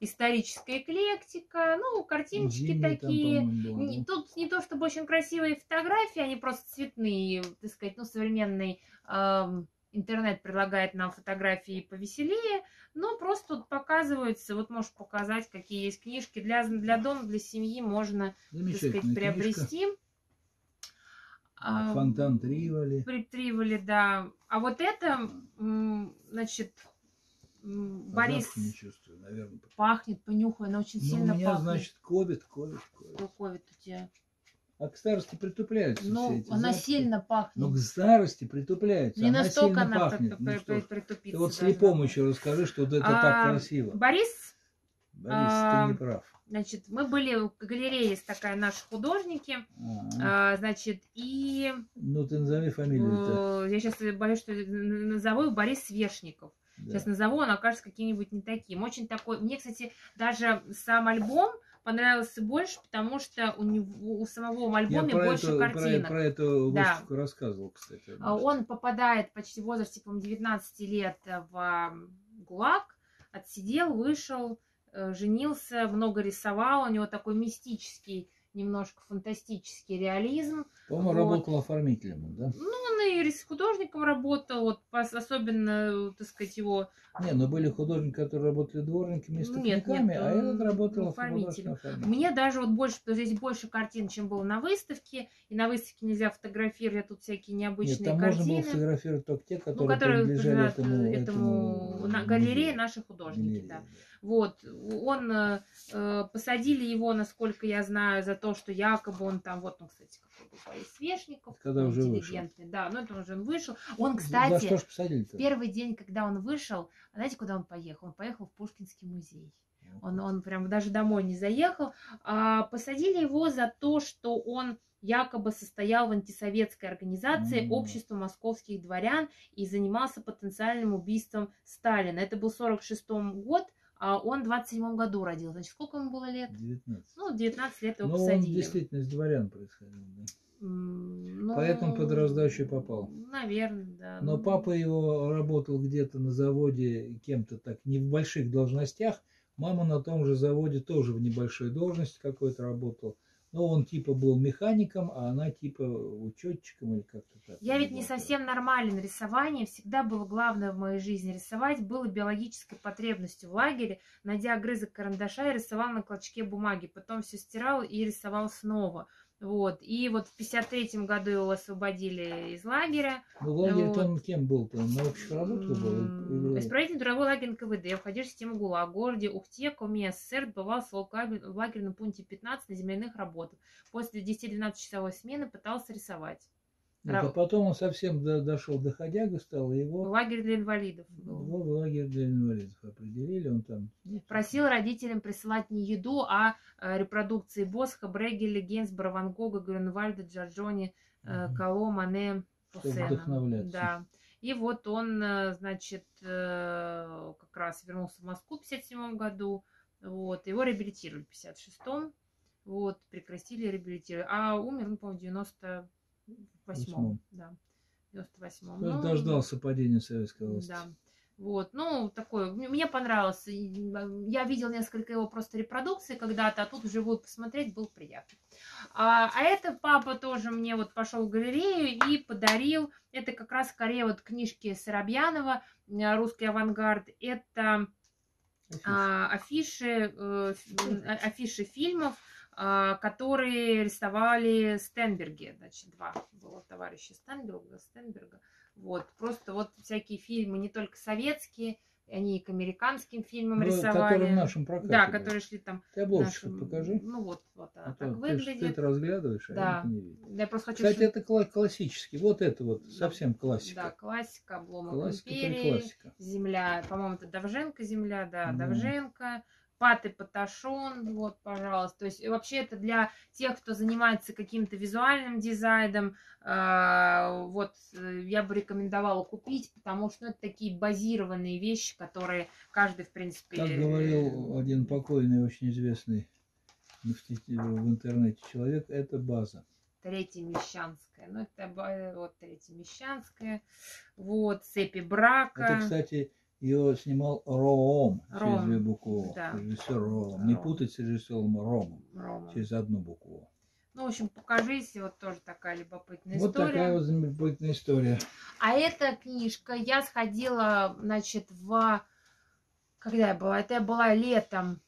историческая эклектика, ну, картиночки Зимний там, такие. был, Не- да? Тут не то чтобы очень красивые фотографии, они просто цветные, так сказать, ну, современный ам, интернет предлагает нам фотографии повеселее, но просто тут показываются, вот можешь показать, какие есть книжки для, для дома, для семьи можно, так сказать, книжка. приобрести. А, Фонтан Триволи. При Триволе, да. А вот это, значит, Борис не чувствую, наверное. пахнет, понюхай, она очень Ну, сильно у меня, пахнет. значит, ковид, ковид, ковид. Какой ковид у тебя? А к старости притупляются все Ну, эти она запахи. сильно пахнет. Ну, к старости притупляется. Не она настолько сильно она пахнет. Ну, что ж. притупиться Ты вот должна слепому была. еще расскажи, что это А, так красиво. Борис, Борис, а, ты не прав. значит, мы были в галерее, есть такая наши художники, А, а, значит, и Ну, ты назови фамилию-то. э, я сейчас боюсь, что назову Борис Свешников. Да. Сейчас назову, он окажется каким-нибудь не таким. Очень такой. Мне, кстати, даже сам альбом понравился больше, потому что у него у самого про, больше эту, про, картинок. про эту Да. выставку рассказывал, кстати. А Он попадает почти в возрасте, по 19 лет в ГУЛАГ, отсидел, вышел, э, женился, много рисовал. У него такой мистический, немножко фантастический реализм. По-моему, вот. работал оформителем, да? Ну, он и рис- художником работал, вот, особенно, так сказать, его Не, но были художники, которые работали дворниками и стопниками, нет, а этот он работал оформителем. Мне даже вот больше, потому что здесь больше картин, чем было на выставке, и на выставке нельзя фотографировать, а тут всякие необычные Нет, там можно было картины. фотографировать только те, ну, которые, которые принадлежали этому, этому, этому на галерее музею. наши художники, Галерее, да. Вот, он, э, э, посадили его, насколько я знаю, за то, что якобы он там, вот он, кстати, какой был Борис Свешников, Когда уже вышел. да, ну это уже он вышел. Он, За кстати, что ж посадили-то? в первый день, когда он вышел, знаете, куда он поехал? Он поехал в Пушкинский музей. Он, он прям даже домой не заехал. А, посадили его за то, что он якобы состоял в антисоветской организации М. Общество московских дворян и занимался потенциальным убийством Сталина. Это был 46 год, он в 27 году родился. Значит, сколько ему было лет? 19. Ну, 19 лет его Ну, он посадили. действительно из дворян происходил. да. Ну, Поэтому под раздачу попал. Наверное, да. Но Ну, папа его работал где-то на заводе кем-то так, не в больших должностях. Мама на том же заводе тоже в небольшой должности какой-то работал. Но он типа был механиком, а она типа учетчиком или как-то так. Я ведь не совсем нормален. Рисование всегда было главное в моей жизни. Рисовать было биологической потребностью в лагере. Найдя огрызок карандаша, я рисовал на клочке бумаги. Потом все стирал и рисовал снова. Вот. И вот в 53 году его освободили из лагеря. Ну, в лагере Вот. там кем был? Там на общих работах был? Исправительный трудовой лагерь НКВД, входящий в систему ГУЛАГ, в городе Ухте, Коми СССР, лагере- в лагерном пункте 15 на земляных работах. После 10-12 часовой смены пытался рисовать. Нет, а Раб- потом он совсем до- дошел до ходяга, стал и его Лагерь для инвалидов был. его в лагерь для инвалидов определили. Он там ну, Просил родителям присылать не еду, а э, репродукции Босха, Брегеля, Генсбора, Ван Гога, Грюнвальда, Джорджони, Мгм. Кало, Мане, Пуссена. Да. И вот он, э, значит, как раз вернулся в Москву в 57 году. Вот. Его реабилитировали в 56-м. Вот, прекратили реабилитировать. А умер, ну, по-моему, в 98-м. Восьмом. Да, в 98-м. То есть Ну, дождался падения советской власти. да. Вот, ну, такой, мне понравился. Я видел несколько его просто репродукций когда-то, а тут вживую посмотреть было приятно. А, а это папа тоже мне вот пошел в галерею и подарил, это как раз скорее вот книжки Соробьянова, э, «Русский авангард». Это а, афиши, э, афиши фильмов, а, которые рисовали Стенберги, значит, два было товарища Стенберга, Стенберга. Вот, просто вот всякие фильмы, не только советские, они и к американским фильмам ну, рисовали. Которые в нашем прокате. Да, были. которые шли там. Ты обложечку нашим... покажи. Ну вот, вот она а так то, выглядит. Ты, это разглядываешь, а да. я это не вижу. Я просто хочу, Кстати, чтобы... это классический. Вот это вот да. совсем классика. Да, классика, обломок классика, империи, классика. земля. По-моему, это Давженко земля, да, Mm. Давженко. Паты Паташон, вот, пожалуйста. То есть вообще это для тех, кто занимается каким-то визуальным дизайном, э, вот я бы рекомендовала купить, потому что ну, это такие базированные вещи, которые каждый, в принципе... Как говорил один покойный, очень известный в интернете человек, это база. Третья Мещанская. Ну, это вот Третья Мещанская. Вот, цепи брака. Это, кстати, ее снимал Роом, Ром, через две буквы. да. Режиссер Роом. Не Ром. путать с режиссером Ромом. Рома. Через одну букву. Ну, в общем, покажись, вот тоже такая любопытная Вот история. такая вот любопытная история. А эта книжка, я сходила, значит, в... Когда я была? Это я была летом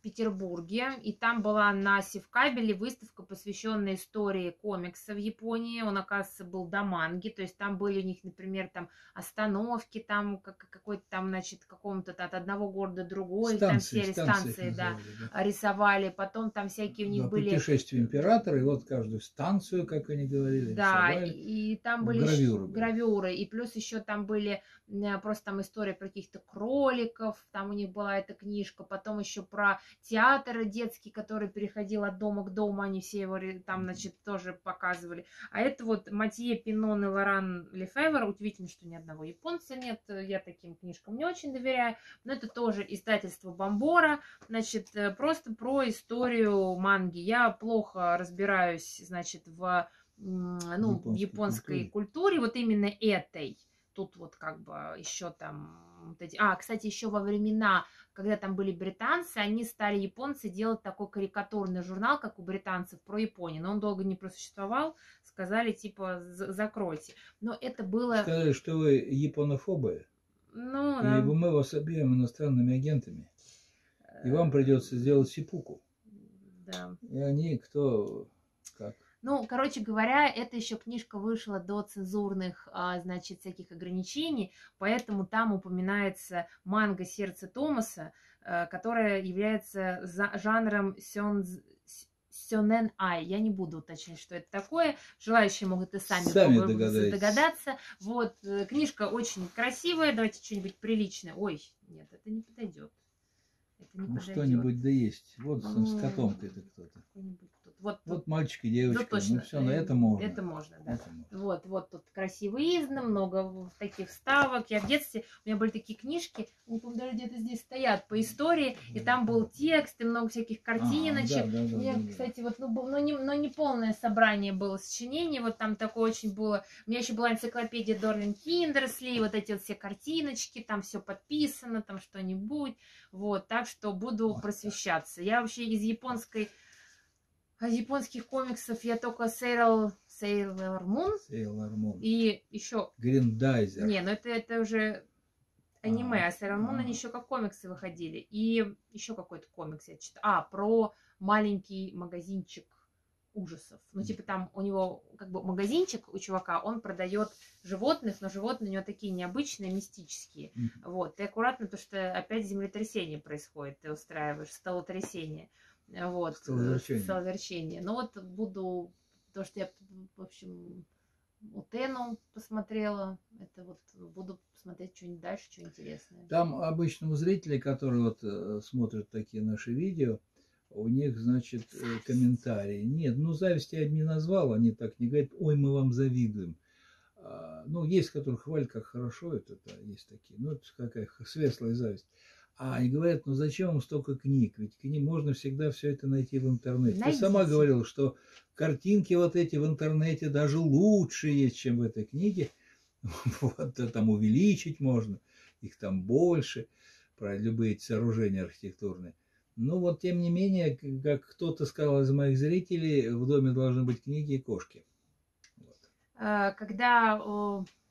Петербурге, и там была на Севкабеле выставка, посвященная истории комикса в Японии. Он, оказывается, был до манги, то есть там были у них, например, там остановки, там как, какой-то там, значит, какому-то от одного города другой, там серии станции, да, называли, да. рисовали. Потом там всякие у них Да, были... путешествие императора, и вот каждую станцию, как они говорили, Да, рисовали. и, и там были Гравюры были. гравюры, и плюс еще там были просто там история про каких-то кроликов, там у них была эта книжка, потом еще про театр детский, который переходил от дома к дому, они все его там, значит, тоже показывали. А это вот Матье Пинон и Лоран Лефевр, удивительно, что ни одного японца нет, я таким книжкам не очень доверяю, но это тоже издательство Бомбора, значит, э, просто про историю манги. Я плохо разбираюсь, значит, в ну, Японской японской культуре, вот именно этой. Тут вот как бы еще там... вот эти- А, кстати, еще во времена, когда там были британцы, они стали японцы делать такой карикатурный журнал, как у британцев, про Японию. Но он долго не просуществовал, сказали, типа, «За- закройте. Но это было... Сказали, что вы японофобы, Ну, да. мы вас объявим иностранными агентами, и вам придется сделать сипуку. Да. И они кто. Ну, короче говоря, эта еще книжка вышла до цензурных, а, значит, всяких ограничений, поэтому там упоминается манга «Сердце Томаса», э, которая является жанром сёнз- с- сёнэн ай. Я не буду уточнять, что это такое. Желающие могут и сами, Сами догадаться. Вот, э, книжка очень красивая. Давайте что-нибудь приличное. Ой, нет, это не подойдет. Это не Ну, что-нибудь да есть. Вот Ну, с котомкой-то кто-то. Какой-нибудь. Вот, Вот мальчик и девочка. ну, точно. Ну, все, на э, это можно. Это можно, да. Это можно. Вот, вот тут красиво издано, много таких вставок. Я в детстве, у меня были такие книжки, не помню, даже где-то здесь стоят, по истории, и там был текст, и много всяких картиночек. А, да, да, да, У меня, да, да. кстати, вот, ну, был, но, не, но не полное собрание было сочинений, вот там такое очень было. У меня еще была энциклопедия Дорлин Киндерсли, вот эти вот все картиночки, там все подписано, там что-нибудь. Вот, так что буду просвещаться. Я вообще из японской а из японских комиксов я только Sailor, Sailor Moon Сейлор Мун. и еще... Гриндайзер. Не, ну это, это уже аниме, А, а Sailor Moon а. они еще как комиксы выходили. И еще какой-то комикс я читала. А, про маленький магазинчик ужасов. Ну, типа там у него как бы магазинчик у чувака, он продает животных, но животные у него такие необычные, мистические. Мгм. Вот, ты аккуратно, потому что опять землетрясение происходит, ты устраиваешь столотрясение. Вот, Столоверчение. столоверчение. Ну вот буду, то, что я, в общем, Утену посмотрела, это вот буду смотреть что-нибудь дальше, что интересное. Там обычному зрителю, который вот э, смотрит такие наши видео, у них, значит, э, комментарии. Нет, ну зависть я не назвал, они так не говорят, ой, мы вам завидуем. А, ну, есть, которые хвалят, как хорошо это, да, есть такие. Ну, это какая светлая зависть. А они говорят, ну зачем вам столько книг? Ведь книг можно всегда все это найти в интернете. Ты сама Найдите. говорила, что картинки вот эти в интернете даже лучше есть, чем в этой книге. Вот, да, там увеличить можно. их там больше, про любые сооружения архитектурные. Ну вот, тем не менее, как кто-то сказал из моих зрителей, в доме должны быть книги и кошки. Вот. А, когда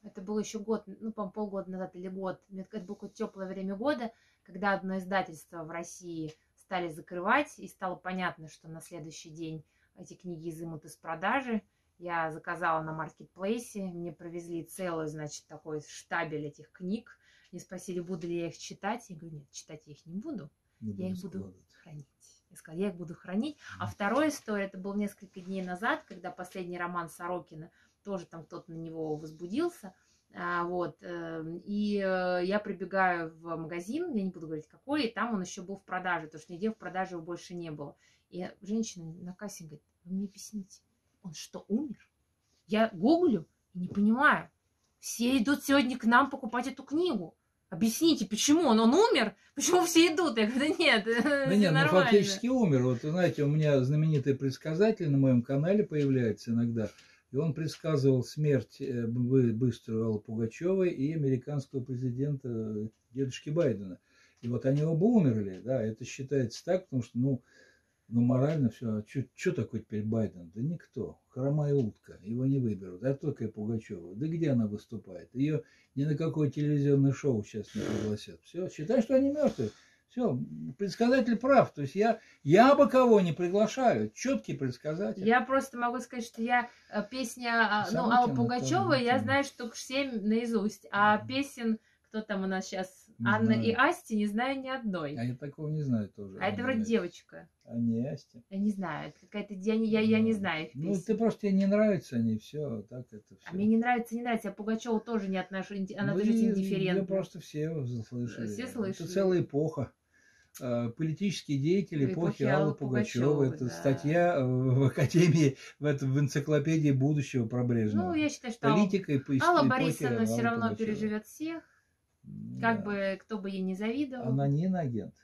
это был еще год, ну, по полгода назад или год, это было какое-то теплое время года, когда одно издательство в России стали закрывать, и стало понятно, что на следующий день эти книги изымут из продажи. Я заказала на маркетплейсе, мне провезли целый, значит, такой штабель этих книг. Мне спросили, буду ли я их читать. Я говорю, нет, читать я их не буду, не я их буду хранить. Я сказала, я их буду хранить. А вторая история, это был несколько дней назад, когда последний роман Сорокина, тоже там кто-то на него возбудился – вот, эм, и э, я прибегаю в магазин, я не буду говорить какой, и там он еще был в продаже, потому что нигде в продаже его больше не было. И женщина на кассе говорит, вы мне объясните, он что, умер? Я гуглю и не понимаю. Все идут сегодня к нам покупать эту книгу. Объясните, почему он, он умер? Почему все идут? Я говорю, да нет, да нет, ну фактически умер. Вот, знаете, у меня знаменитый предсказатель на моем канале появляется иногда – и он предсказывал смерть э, быструю Аллы Пугачевой и американского президента э, дедушки Байдена. И вот они оба умерли, да, это считается так, потому что, ну, ну морально все, а что такое теперь Байден? Да никто, хромая утка, его не выберут, а только и Пугачева. Да где она выступает? Ее ни на какое телевизионное шоу сейчас не пригласят. Все, считай, что они мертвые. Все, предсказатель прав. То есть я, я бы кого не приглашаю. Четкий предсказатель. Я просто могу сказать, что я э, песня Самутина, ну, Алла Пугачева, я знаю штук 7 наизусть. А песен, кто там у нас сейчас, не Анна знаю. и Асти, не знаю ни одной. А я такого не знаю тоже. А это вроде девочка. А не Асти. Я не знаю, это какая-то я, я, я не знаю их Ну, ты просто тебе не нравится они, все, так это все. А мне не нравится, не нравится. Я Пугачеву тоже не отношу, она ну, тоже индифферентна. просто все слышали. Все слышали. Это целая эпоха. Э, политические деятели эпохи, Аллы Пугачевой. Это да. статья в Академии, в, этом, в энциклопедии будущего про Брежнева. Ну, я считаю, что Политика и Алла Борисовна все равно Пугачева. переживет всех. Да. Как бы кто бы ей не завидовал. Она не иноагент.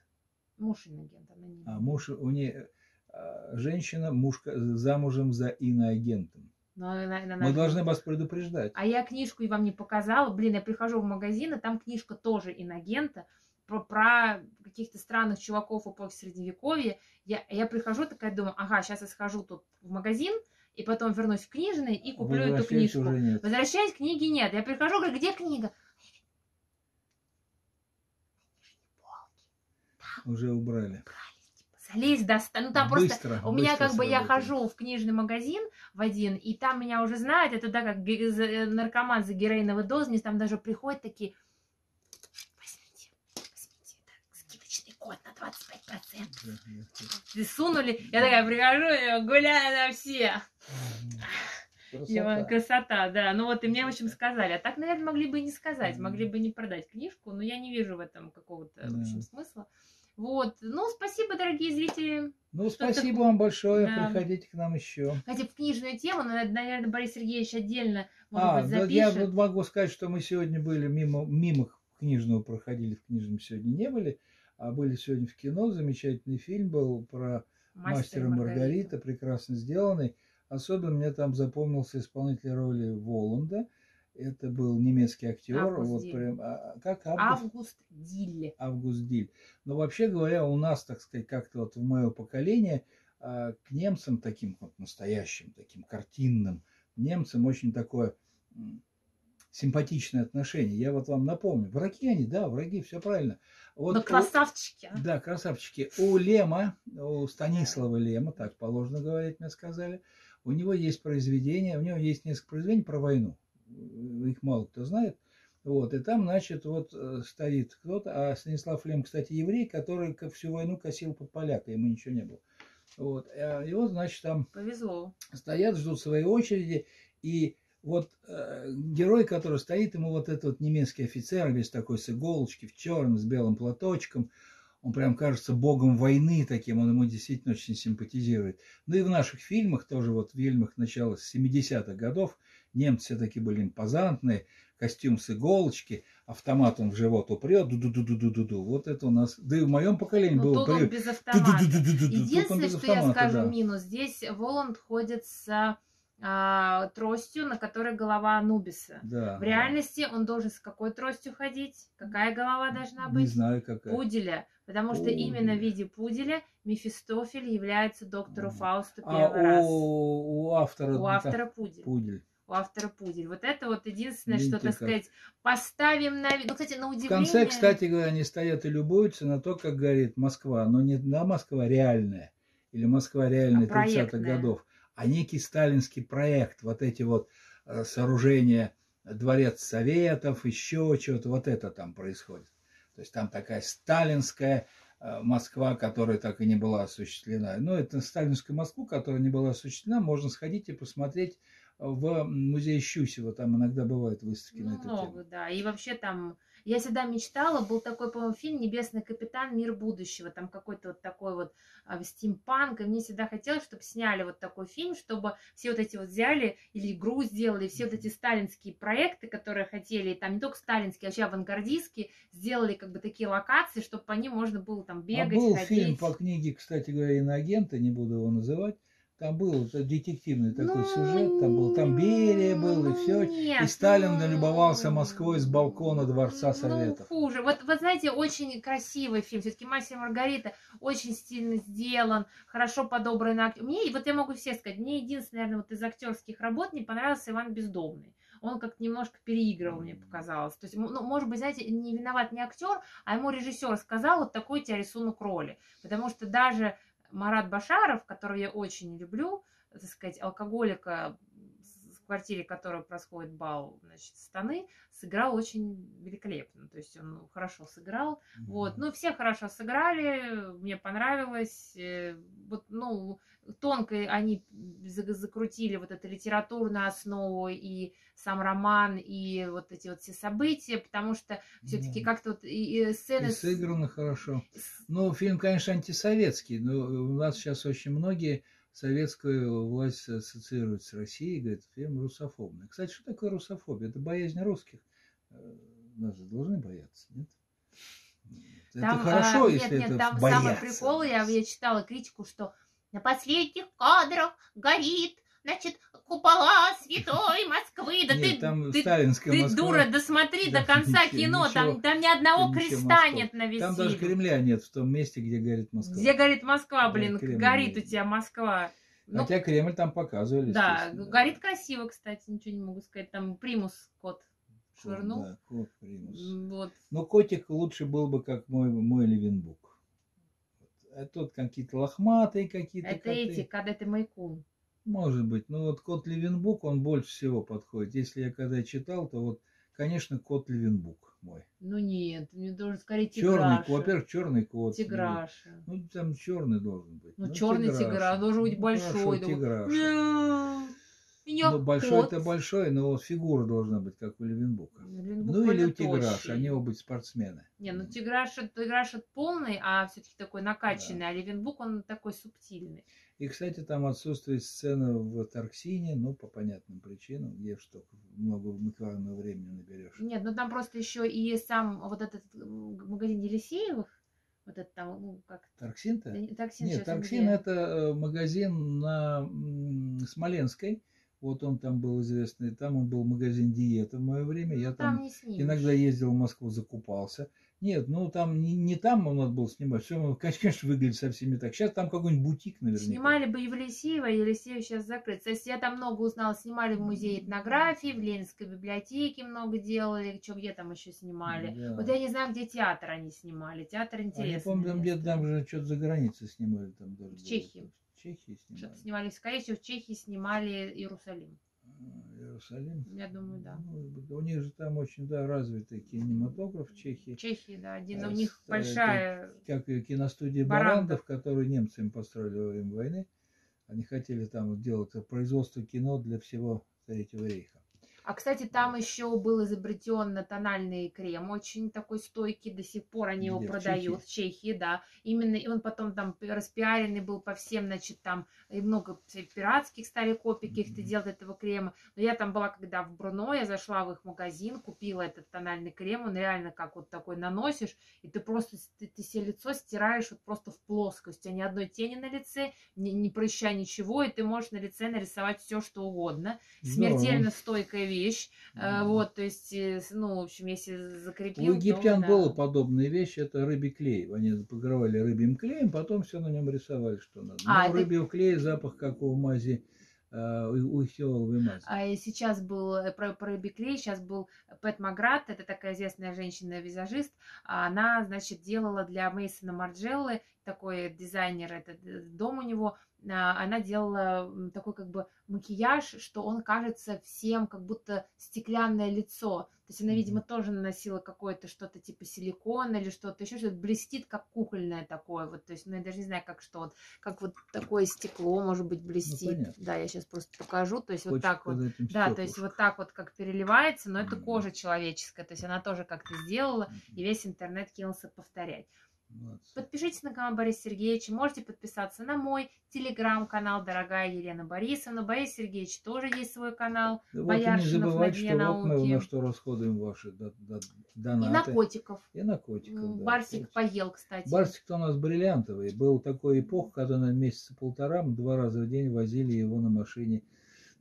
Муж иноагент, она не А муж, у нее а, женщина, муж замужем за иноагентом. Но, она, Мы должны вас предупреждать. А я книжку и вам не показала. Блин, я прихожу в магазин, и там книжка тоже инагента про, про каких-то странных чуваков эпохи Средневековья, я, я прихожу такая, думаю, ага, сейчас я схожу тут в магазин, и потом вернусь в книжный и куплю эту книжку. Возвращаясь, книги нет. Я прихожу, говорю, где книга? Уже убрали. Залезь, достань. Ну там быстро, просто у меня как бы я хожу в книжный магазин в один, и там меня уже знают, это да, как наркоман за героиновый доз, там даже приходят такие, код на 25%. И сунули, я такая прихожу, гуляю на все. Красота. Красота, да. Ну вот и мне, в общем, сказали. А так, наверное, могли бы и не сказать, могли бы не продать книжку, но я не вижу в этом какого-то, в общем, смысла. Вот. Ну, спасибо, дорогие зрители. Ну, спасибо вам большое. Да. Приходите к нам еще. Хотя в книжную тему, наверное, Борис Сергеевич отдельно, может а, быть, запишет. я вот могу сказать, что мы сегодня были мимо, мимо книжного проходили, в книжном сегодня не были а были сегодня в кино. Замечательный фильм был про мастера Маргарита, Маргарита прекрасно сделанный. Особенно мне там запомнился исполнитель роли Воланда. Это был немецкий актер. Август вот Диль. прям, а, как Август? Август Диль. Август Диль. Но вообще говоря, у нас, так сказать, как-то вот в мое поколение а, к немцам таким вот настоящим, таким картинным немцам очень такое симпатичное отношение. Я вот вам напомню, враги они, да, враги, все правильно. Вот Но красавчики. У, да, красавчики. У Лема, у Станислава Лема, так положено говорить, мне сказали, у него есть произведение, у него есть несколько произведений про войну. Их мало кто знает. Вот, и там, значит, вот э, стоит кто-то, а Станислав Лем, кстати, еврей, который всю войну косил под поляка, ему ничего не было. Вот, а, и вот, значит, там Повезло. стоят, ждут своей очереди, и вот э, герой, который стоит, ему вот этот вот немецкий офицер, весь такой с иголочки, в черном, с белым платочком, он прям кажется богом войны таким, он ему действительно очень симпатизирует. Ну и в наших фильмах, тоже вот в фильмах начала 70-х годов, немцы все-таки были импозантные, костюм с иголочки, автомат он в живот упрет, ду-ду-ду-ду-ду-ду. Вот это у нас, да и в моем поколении ну, было. Тут он без автомата. Единственное, что я скажу минус, здесь Воланд ходит с а, тростью, на которой голова Анубиса. Да. В реальности он должен с какой тростью ходить? Какая голова должна быть? Не знаю, какая. Пуделя. Потому что Пуделя. именно в виде пуделя Мефистофель является доктору. Фаусту А первый раз. у, у автора... У автора так, пудель. пудель. У автора пудель. Вот это вот единственное, что, Видите, так как. сказать, поставим на... Ну, кстати, на В удивление... конце, кстати говоря, они стоят и любуются на то, как горит Москва. Но не на Москва реальная или Москва реальная А 30-х проектная. годов, а некий сталинский проект. Вот эти вот э, сооружения, дворец советов, еще что-то, вот это там происходит. То есть там такая сталинская э, Москва, которая так и не была осуществлена. Ну, это сталинскую Москву, которая не была осуществлена, можно сходить и посмотреть в музее Щусева. Там иногда бывают выставки на Ну, эту тему. много, да. И вообще там... Я всегда мечтала, был такой, по-моему, фильм «Небесный капитан. Мир будущего». Там какой-то вот такой вот а, стимпанк. И мне всегда хотелось, чтобы сняли вот такой фильм, чтобы все вот эти вот взяли или игру сделали, все вот эти сталинские проекты, которые хотели, и там не только сталинские, а вообще авангардистские, сделали как бы такие локации, чтобы по ним можно было там бегать, а был ходить. фильм по книге, кстати говоря, иноагента, не буду его называть. Там был детективный такой Ну, сюжет, там был, там Берия был, и ну, все. нет, И Сталин ну, налюбовался Москвой с балкона Дворца Ну, Советов. хуже. Вот, вы знаете, очень красивый фильм. Все-таки «Мастер и Маргарита» очень стильно сделан, хорошо подобран актер. Мне, вот я могу все сказать, мне единственное, наверное, вот из актерских работ не понравился Иван Бездомный. Он как-то немножко переигрывал, мне показалось. То есть, м- ну, может быть, знаете, не виноват не актер, а ему режиссер сказал, вот такой у тебя рисунок роли. Потому что даже Марат Башаров, которого я очень люблю, так сказать, алкоголика, в квартире которого происходит бал, значит, станы, сыграл очень великолепно. То есть он хорошо сыграл. Вот, ну, все хорошо сыграли, мне понравилось. э, Вот, ну, тонко они за- закрутили вот эту литературную основу и сам роман, и вот эти вот все события, потому что все-таки Да. как-то вот и, и сцены... И сыграно хорошо. Ну, фильм, конечно, антисоветский, но у нас сейчас очень многие советскую власть ассоциируют с Россией, говорят, фильм русофобный. Кстати, что такое русофобия? Это боязнь русских. Э, Нас же должны бояться, нет? Это Там, хорошо, а, если нет, нет, это там боятся самый прикол, я, я читала критику, что на последних кадрах горит, значит, купола святой Москвы. Да Нет, ты, там ты, ты Москва. дура, досмотри Да, до конца ничего, кино, там, там ни одного креста нет на весь Там даже. Кремля нет в том месте, где горит Москва. Где горит Москва, блин, Кремль горит у тебя Москва. Ну, Хотя Кремль там показывали. да, горит красиво, кстати, ничего не могу сказать. Там примус кот швырнул. Да, кот примус. Вот. Но котик лучше был бы, как мой, мой Левинбук. А тут какие-то лохматые какие-то Это коты. эти, кадеты Майкун. Может быть. Но вот кот Левинбук, он больше всего подходит. Если я когда читал, то вот, конечно, кот Левинбук мой. Ну нет, мне должен скорее Черный, тиграша. во-первых, черный кот. Тиграша. Ну, там черный должен быть. Ну, черный тигра, должен быть Ну, большой. хорошо, тиграша. «Мяу, Меня Ну, большой кот». это большой, но вот фигура должна быть, как у Левинбука. Левинбук Ну, или у тиграша, они оба спортсмены. Не, ну тиграша, тиграша полный, а все-таки такой накачанный, а Левинбук он такой субтильный. И, кстати, там отсутствует сцена в Тарксине, ну, по понятным причинам, где что много экранного времени наберешь. Нет, ну там просто еще и сам вот этот магазин Елисеевых, вот это там, ну, как Тарксин-то? да Таксин Нет, Тарксин где? это э, магазин на Смоленской. Вот он там был известный. Там он был магазин диета в мое время. Ну, Я там там иногда ездил в Москву, закупался. Нет, ну там не, не там он надо было снимать. Все, конечно, выглядит совсем не так. Сейчас там какой-нибудь бутик наверняка. Снимали бы Евлисеева, Елисеев сейчас закрыт. То есть я там много узнала, снимали в музее этнографии, в Ленинской библиотеке много делали, что где там еще снимали. Да. Вот я не знаю, где театр они снимали. Театр А интересный. я помню, там где-то там же что-то за границей снимали. Там даже В было. Чехии. Чехии Что-то снимали. снимали, скорее всего, в Чехии снимали Иерусалим. А, Иерусалим. Я думаю, да. Может быть. У них же там очень да, развитый кинематограф в Чехии. Чехии, да, один А, у них с- большая... Как киностудия Барандов. Барандов, которую немцы им построили во время войны. Они хотели там делать производство кино для всего Третьего рейха. А, кстати, там еще был изобретен тональный крем, очень такой стойкий, до сих пор они его Где, в продают в Чехии, да. Именно, и он потом там распиаренный был по всем, значит, там и много пиратских стали копий каких-то Мгм. делать этого крема. Но я там была, когда в Бруно, я зашла в их магазин, купила этот тональный крем, он реально как вот такой наносишь, и ты просто, ты, ты себе лицо стираешь вот просто в плоскость, тебя ни одной тени на лице, ни, не прыща, ничего, и ты можешь на лице нарисовать все, что угодно. Смертельно стойкая вещь. Э, Мгм. Вот, то есть, э, ну, в общем, если закрепил, У то египтян да. была подобная вещь, это рыбий клей. Они покрывали рыбьим клеем, потом все на нем рисовали, что надо. А, Но это- рыбьего клея запах, как у мази, э, у у хиоловой мази. А сейчас был про, про Биклей, сейчас был Пэт Маград, это такая известная женщина-визажист. Она, значит, делала для Мейсона Марджеллы, такой дизайнер, это д- дом у него, она делала такой как бы макияж, что он кажется всем как будто стеклянное лицо. То есть она, видимо, тоже наносила какое-то что-то типа силикона или что-то еще, что-то блестит как кукольное такое. Вот, то есть, ну, я даже не знаю, как что, вот, как вот такое стекло, может быть, блестит. понятно. да, я сейчас просто покажу. То есть вот Хочешь так вот. под этим Да, то есть вот так вот как переливается, но это кожа человеческая, то есть она тоже как-то сделала, и весь интернет кинулся повторять. Молодцы. Подпишитесь на канал Бориса Сергеевича, можете подписаться на мой телеграм-канал «Дорогая Елена Борисовна». У Бориса Сергеевича тоже есть свой канал. Да вот не Бояршинов на забывать, Дне что вот мы на что расходуем ваши до- до- И донаты. на котиков. И на котиков, да. Барсик поел, кстати. Барсик-то у нас бриллиантовый. Был такой эпох, когда на месяца полтора мы два раза в день возили его на машине.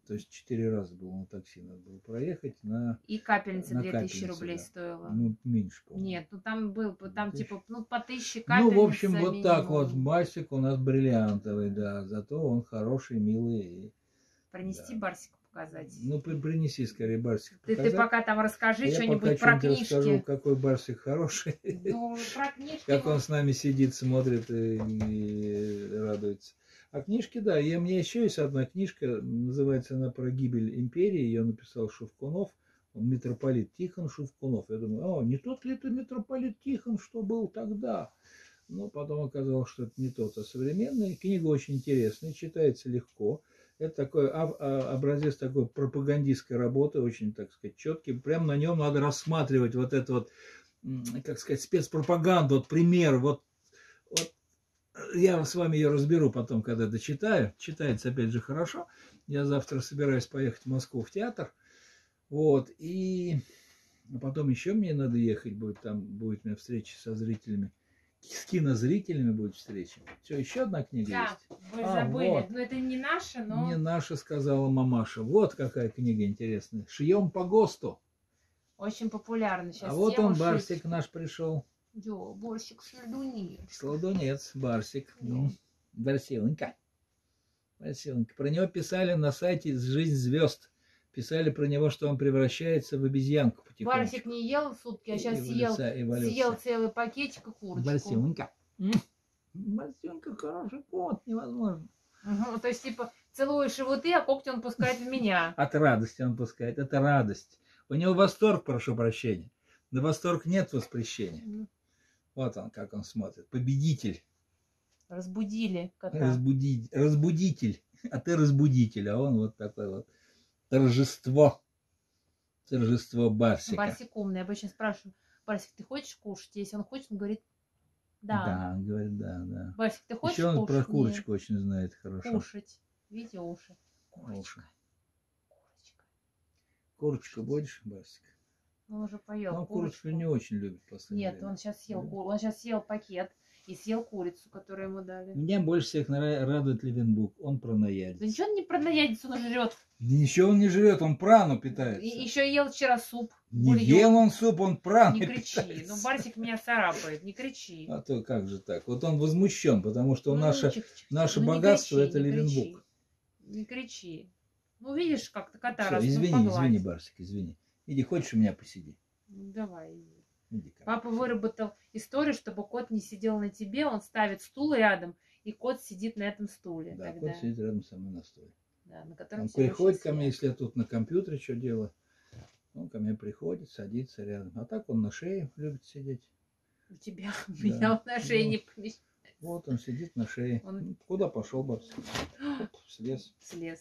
То есть четыре раза было на такси надо было проехать на, И капельница на 2000 капельнице, рублей да. стоила. ну, меньше, по-моему. Нет, ну там был, там Тысяч. типа, ну по 1000 Ну, капельница в общем, вот так вот. минимум. Барсик у нас бриллиантовый, да. Зато он хороший, милый. Принести да. Барсика показать. Ну, при- принеси скорее Барсика Ты, ты пока там расскажи А что-нибудь про что-нибудь расскажу, книжки. какой Барсик хороший. Ну, про книжки. Как он с нами сидит, смотрит и, и радуется. А книжки, да, и у меня еще есть одна книжка, называется она про гибель империи, ее написал Шевкунов, он митрополит Тихон Шевкунов. Я думаю, о, не тот ли это митрополит Тихон, что был тогда? Но потом оказалось, что это не тот, а современный. Книга очень интересная, читается легко. Это такой а- образец такой пропагандистской работы, очень, так сказать, четкий. Прямо на нем надо рассматривать вот это вот, как сказать, спецпропаганду, вот пример, вот я с вами ее разберу потом, когда дочитаю. Читается, опять же, хорошо. Я завтра собираюсь поехать в Москву в театр. Вот, и а потом еще мне надо ехать будет, там будет у меня встреча со зрителями. С кинозрителями будет встреча. Все, еще одна книга Да, есть. вы А, забыли. вот. Ну, это не наша, но Не наша, сказала мамаша. Вот какая книга интересная. Шьем по ГОСТу. очень популярна сейчас. а вот он, шить. Барсик наш пришел. Дё, борщик сладунец. Сладунец, Барсик. Да. Ну, Барсиленька. Барсиленька. Про него писали на сайте «Жизнь звезд». Писали про него, что он превращается в обезьянку потихоньку. Барсик не ел сутки, а сейчас съел, Эволюция, эволюция. съел целый пакетик и курочку. Барсиленька. М, Барсенька хороший кот, невозможно. Мгм, То есть, типа, целуешь его ты, а когти он пускает в меня. От радости он пускает, это радость. У него восторг, прошу прощения. На восторг нет воспрещения. Вот он, как он смотрит. Победитель, Разбудили кота. разбуди- разбудитель. А ты разбудитель, а он вот такой вот. Торжество. Торжество Барсика. Барсик умный. Я обычно спрашиваю, Барсик, ты хочешь кушать? Если он хочет, он говорит, да. Да, он говорит, да, да. Барсик, ты хочешь Еще он кушать? про курочку очень знает Нет. хорошо. Кушать. Видите, уши. Уши. Курочка. Курочка. Будешь, Барсик? Он уже поел Он курочку не очень любит в последнее Нет, время. он сейчас съел, Да. ку- он сейчас съел пакет и съел курицу, которую ему дали. Меня больше всех радует Левенбук. Он про Да ничего он не про наядец, он жрет. Ничего он не жрет, он прану питается. И еще ел вчера суп. Не бульон. ел он суп, он праной Не кричи. питается. Ну, Барсик меня царапает, не кричи. А то как же так? Вот он возмущен, потому что Ну, наше, чих-чих-чих. наше Ну, не богатство кричи, это Левенбук. Не кричи. Ну, видишь, как то кота Всё, раз ну, извини, извини, Барсик, извини. Иди, хочешь у меня посиди? Ну, Давай. иди. Иди ко мне. Папа выработал историю, чтобы кот не сидел на тебе, он ставит стул рядом, и кот сидит на этом стуле. Да, тогда. кот сидит рядом со мной на стуле. Да, на котором Он приходит ко мне, если я тут на компьютере что делаю. Он ко мне приходит, садится рядом. А так он на шее любит сидеть. У тебя, у Да. меня он на шее Ну, не помещается. Вот он сидит на шее. Он- Куда пошел? Оп, Слез. Слез.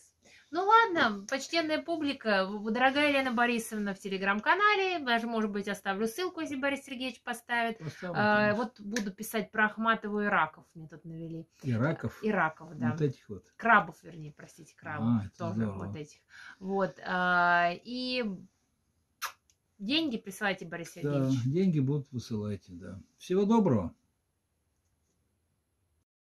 Ну ладно, почтенная публика, дорогая Елена Борисовна в телеграм-канале, даже, может быть, оставлю ссылку, если Борис Сергеевич поставит. Поставил, А, вот буду писать про Ахматову и раков, мне тут навели. И раков. И раков, да. Вот этих вот. Крабов, вернее, простите, крабов. А, тоже здорово. вот этих. Вот. а, И деньги присылайте, Борис Да, Сергеевич. деньги будут высылайте, да. Всего доброго.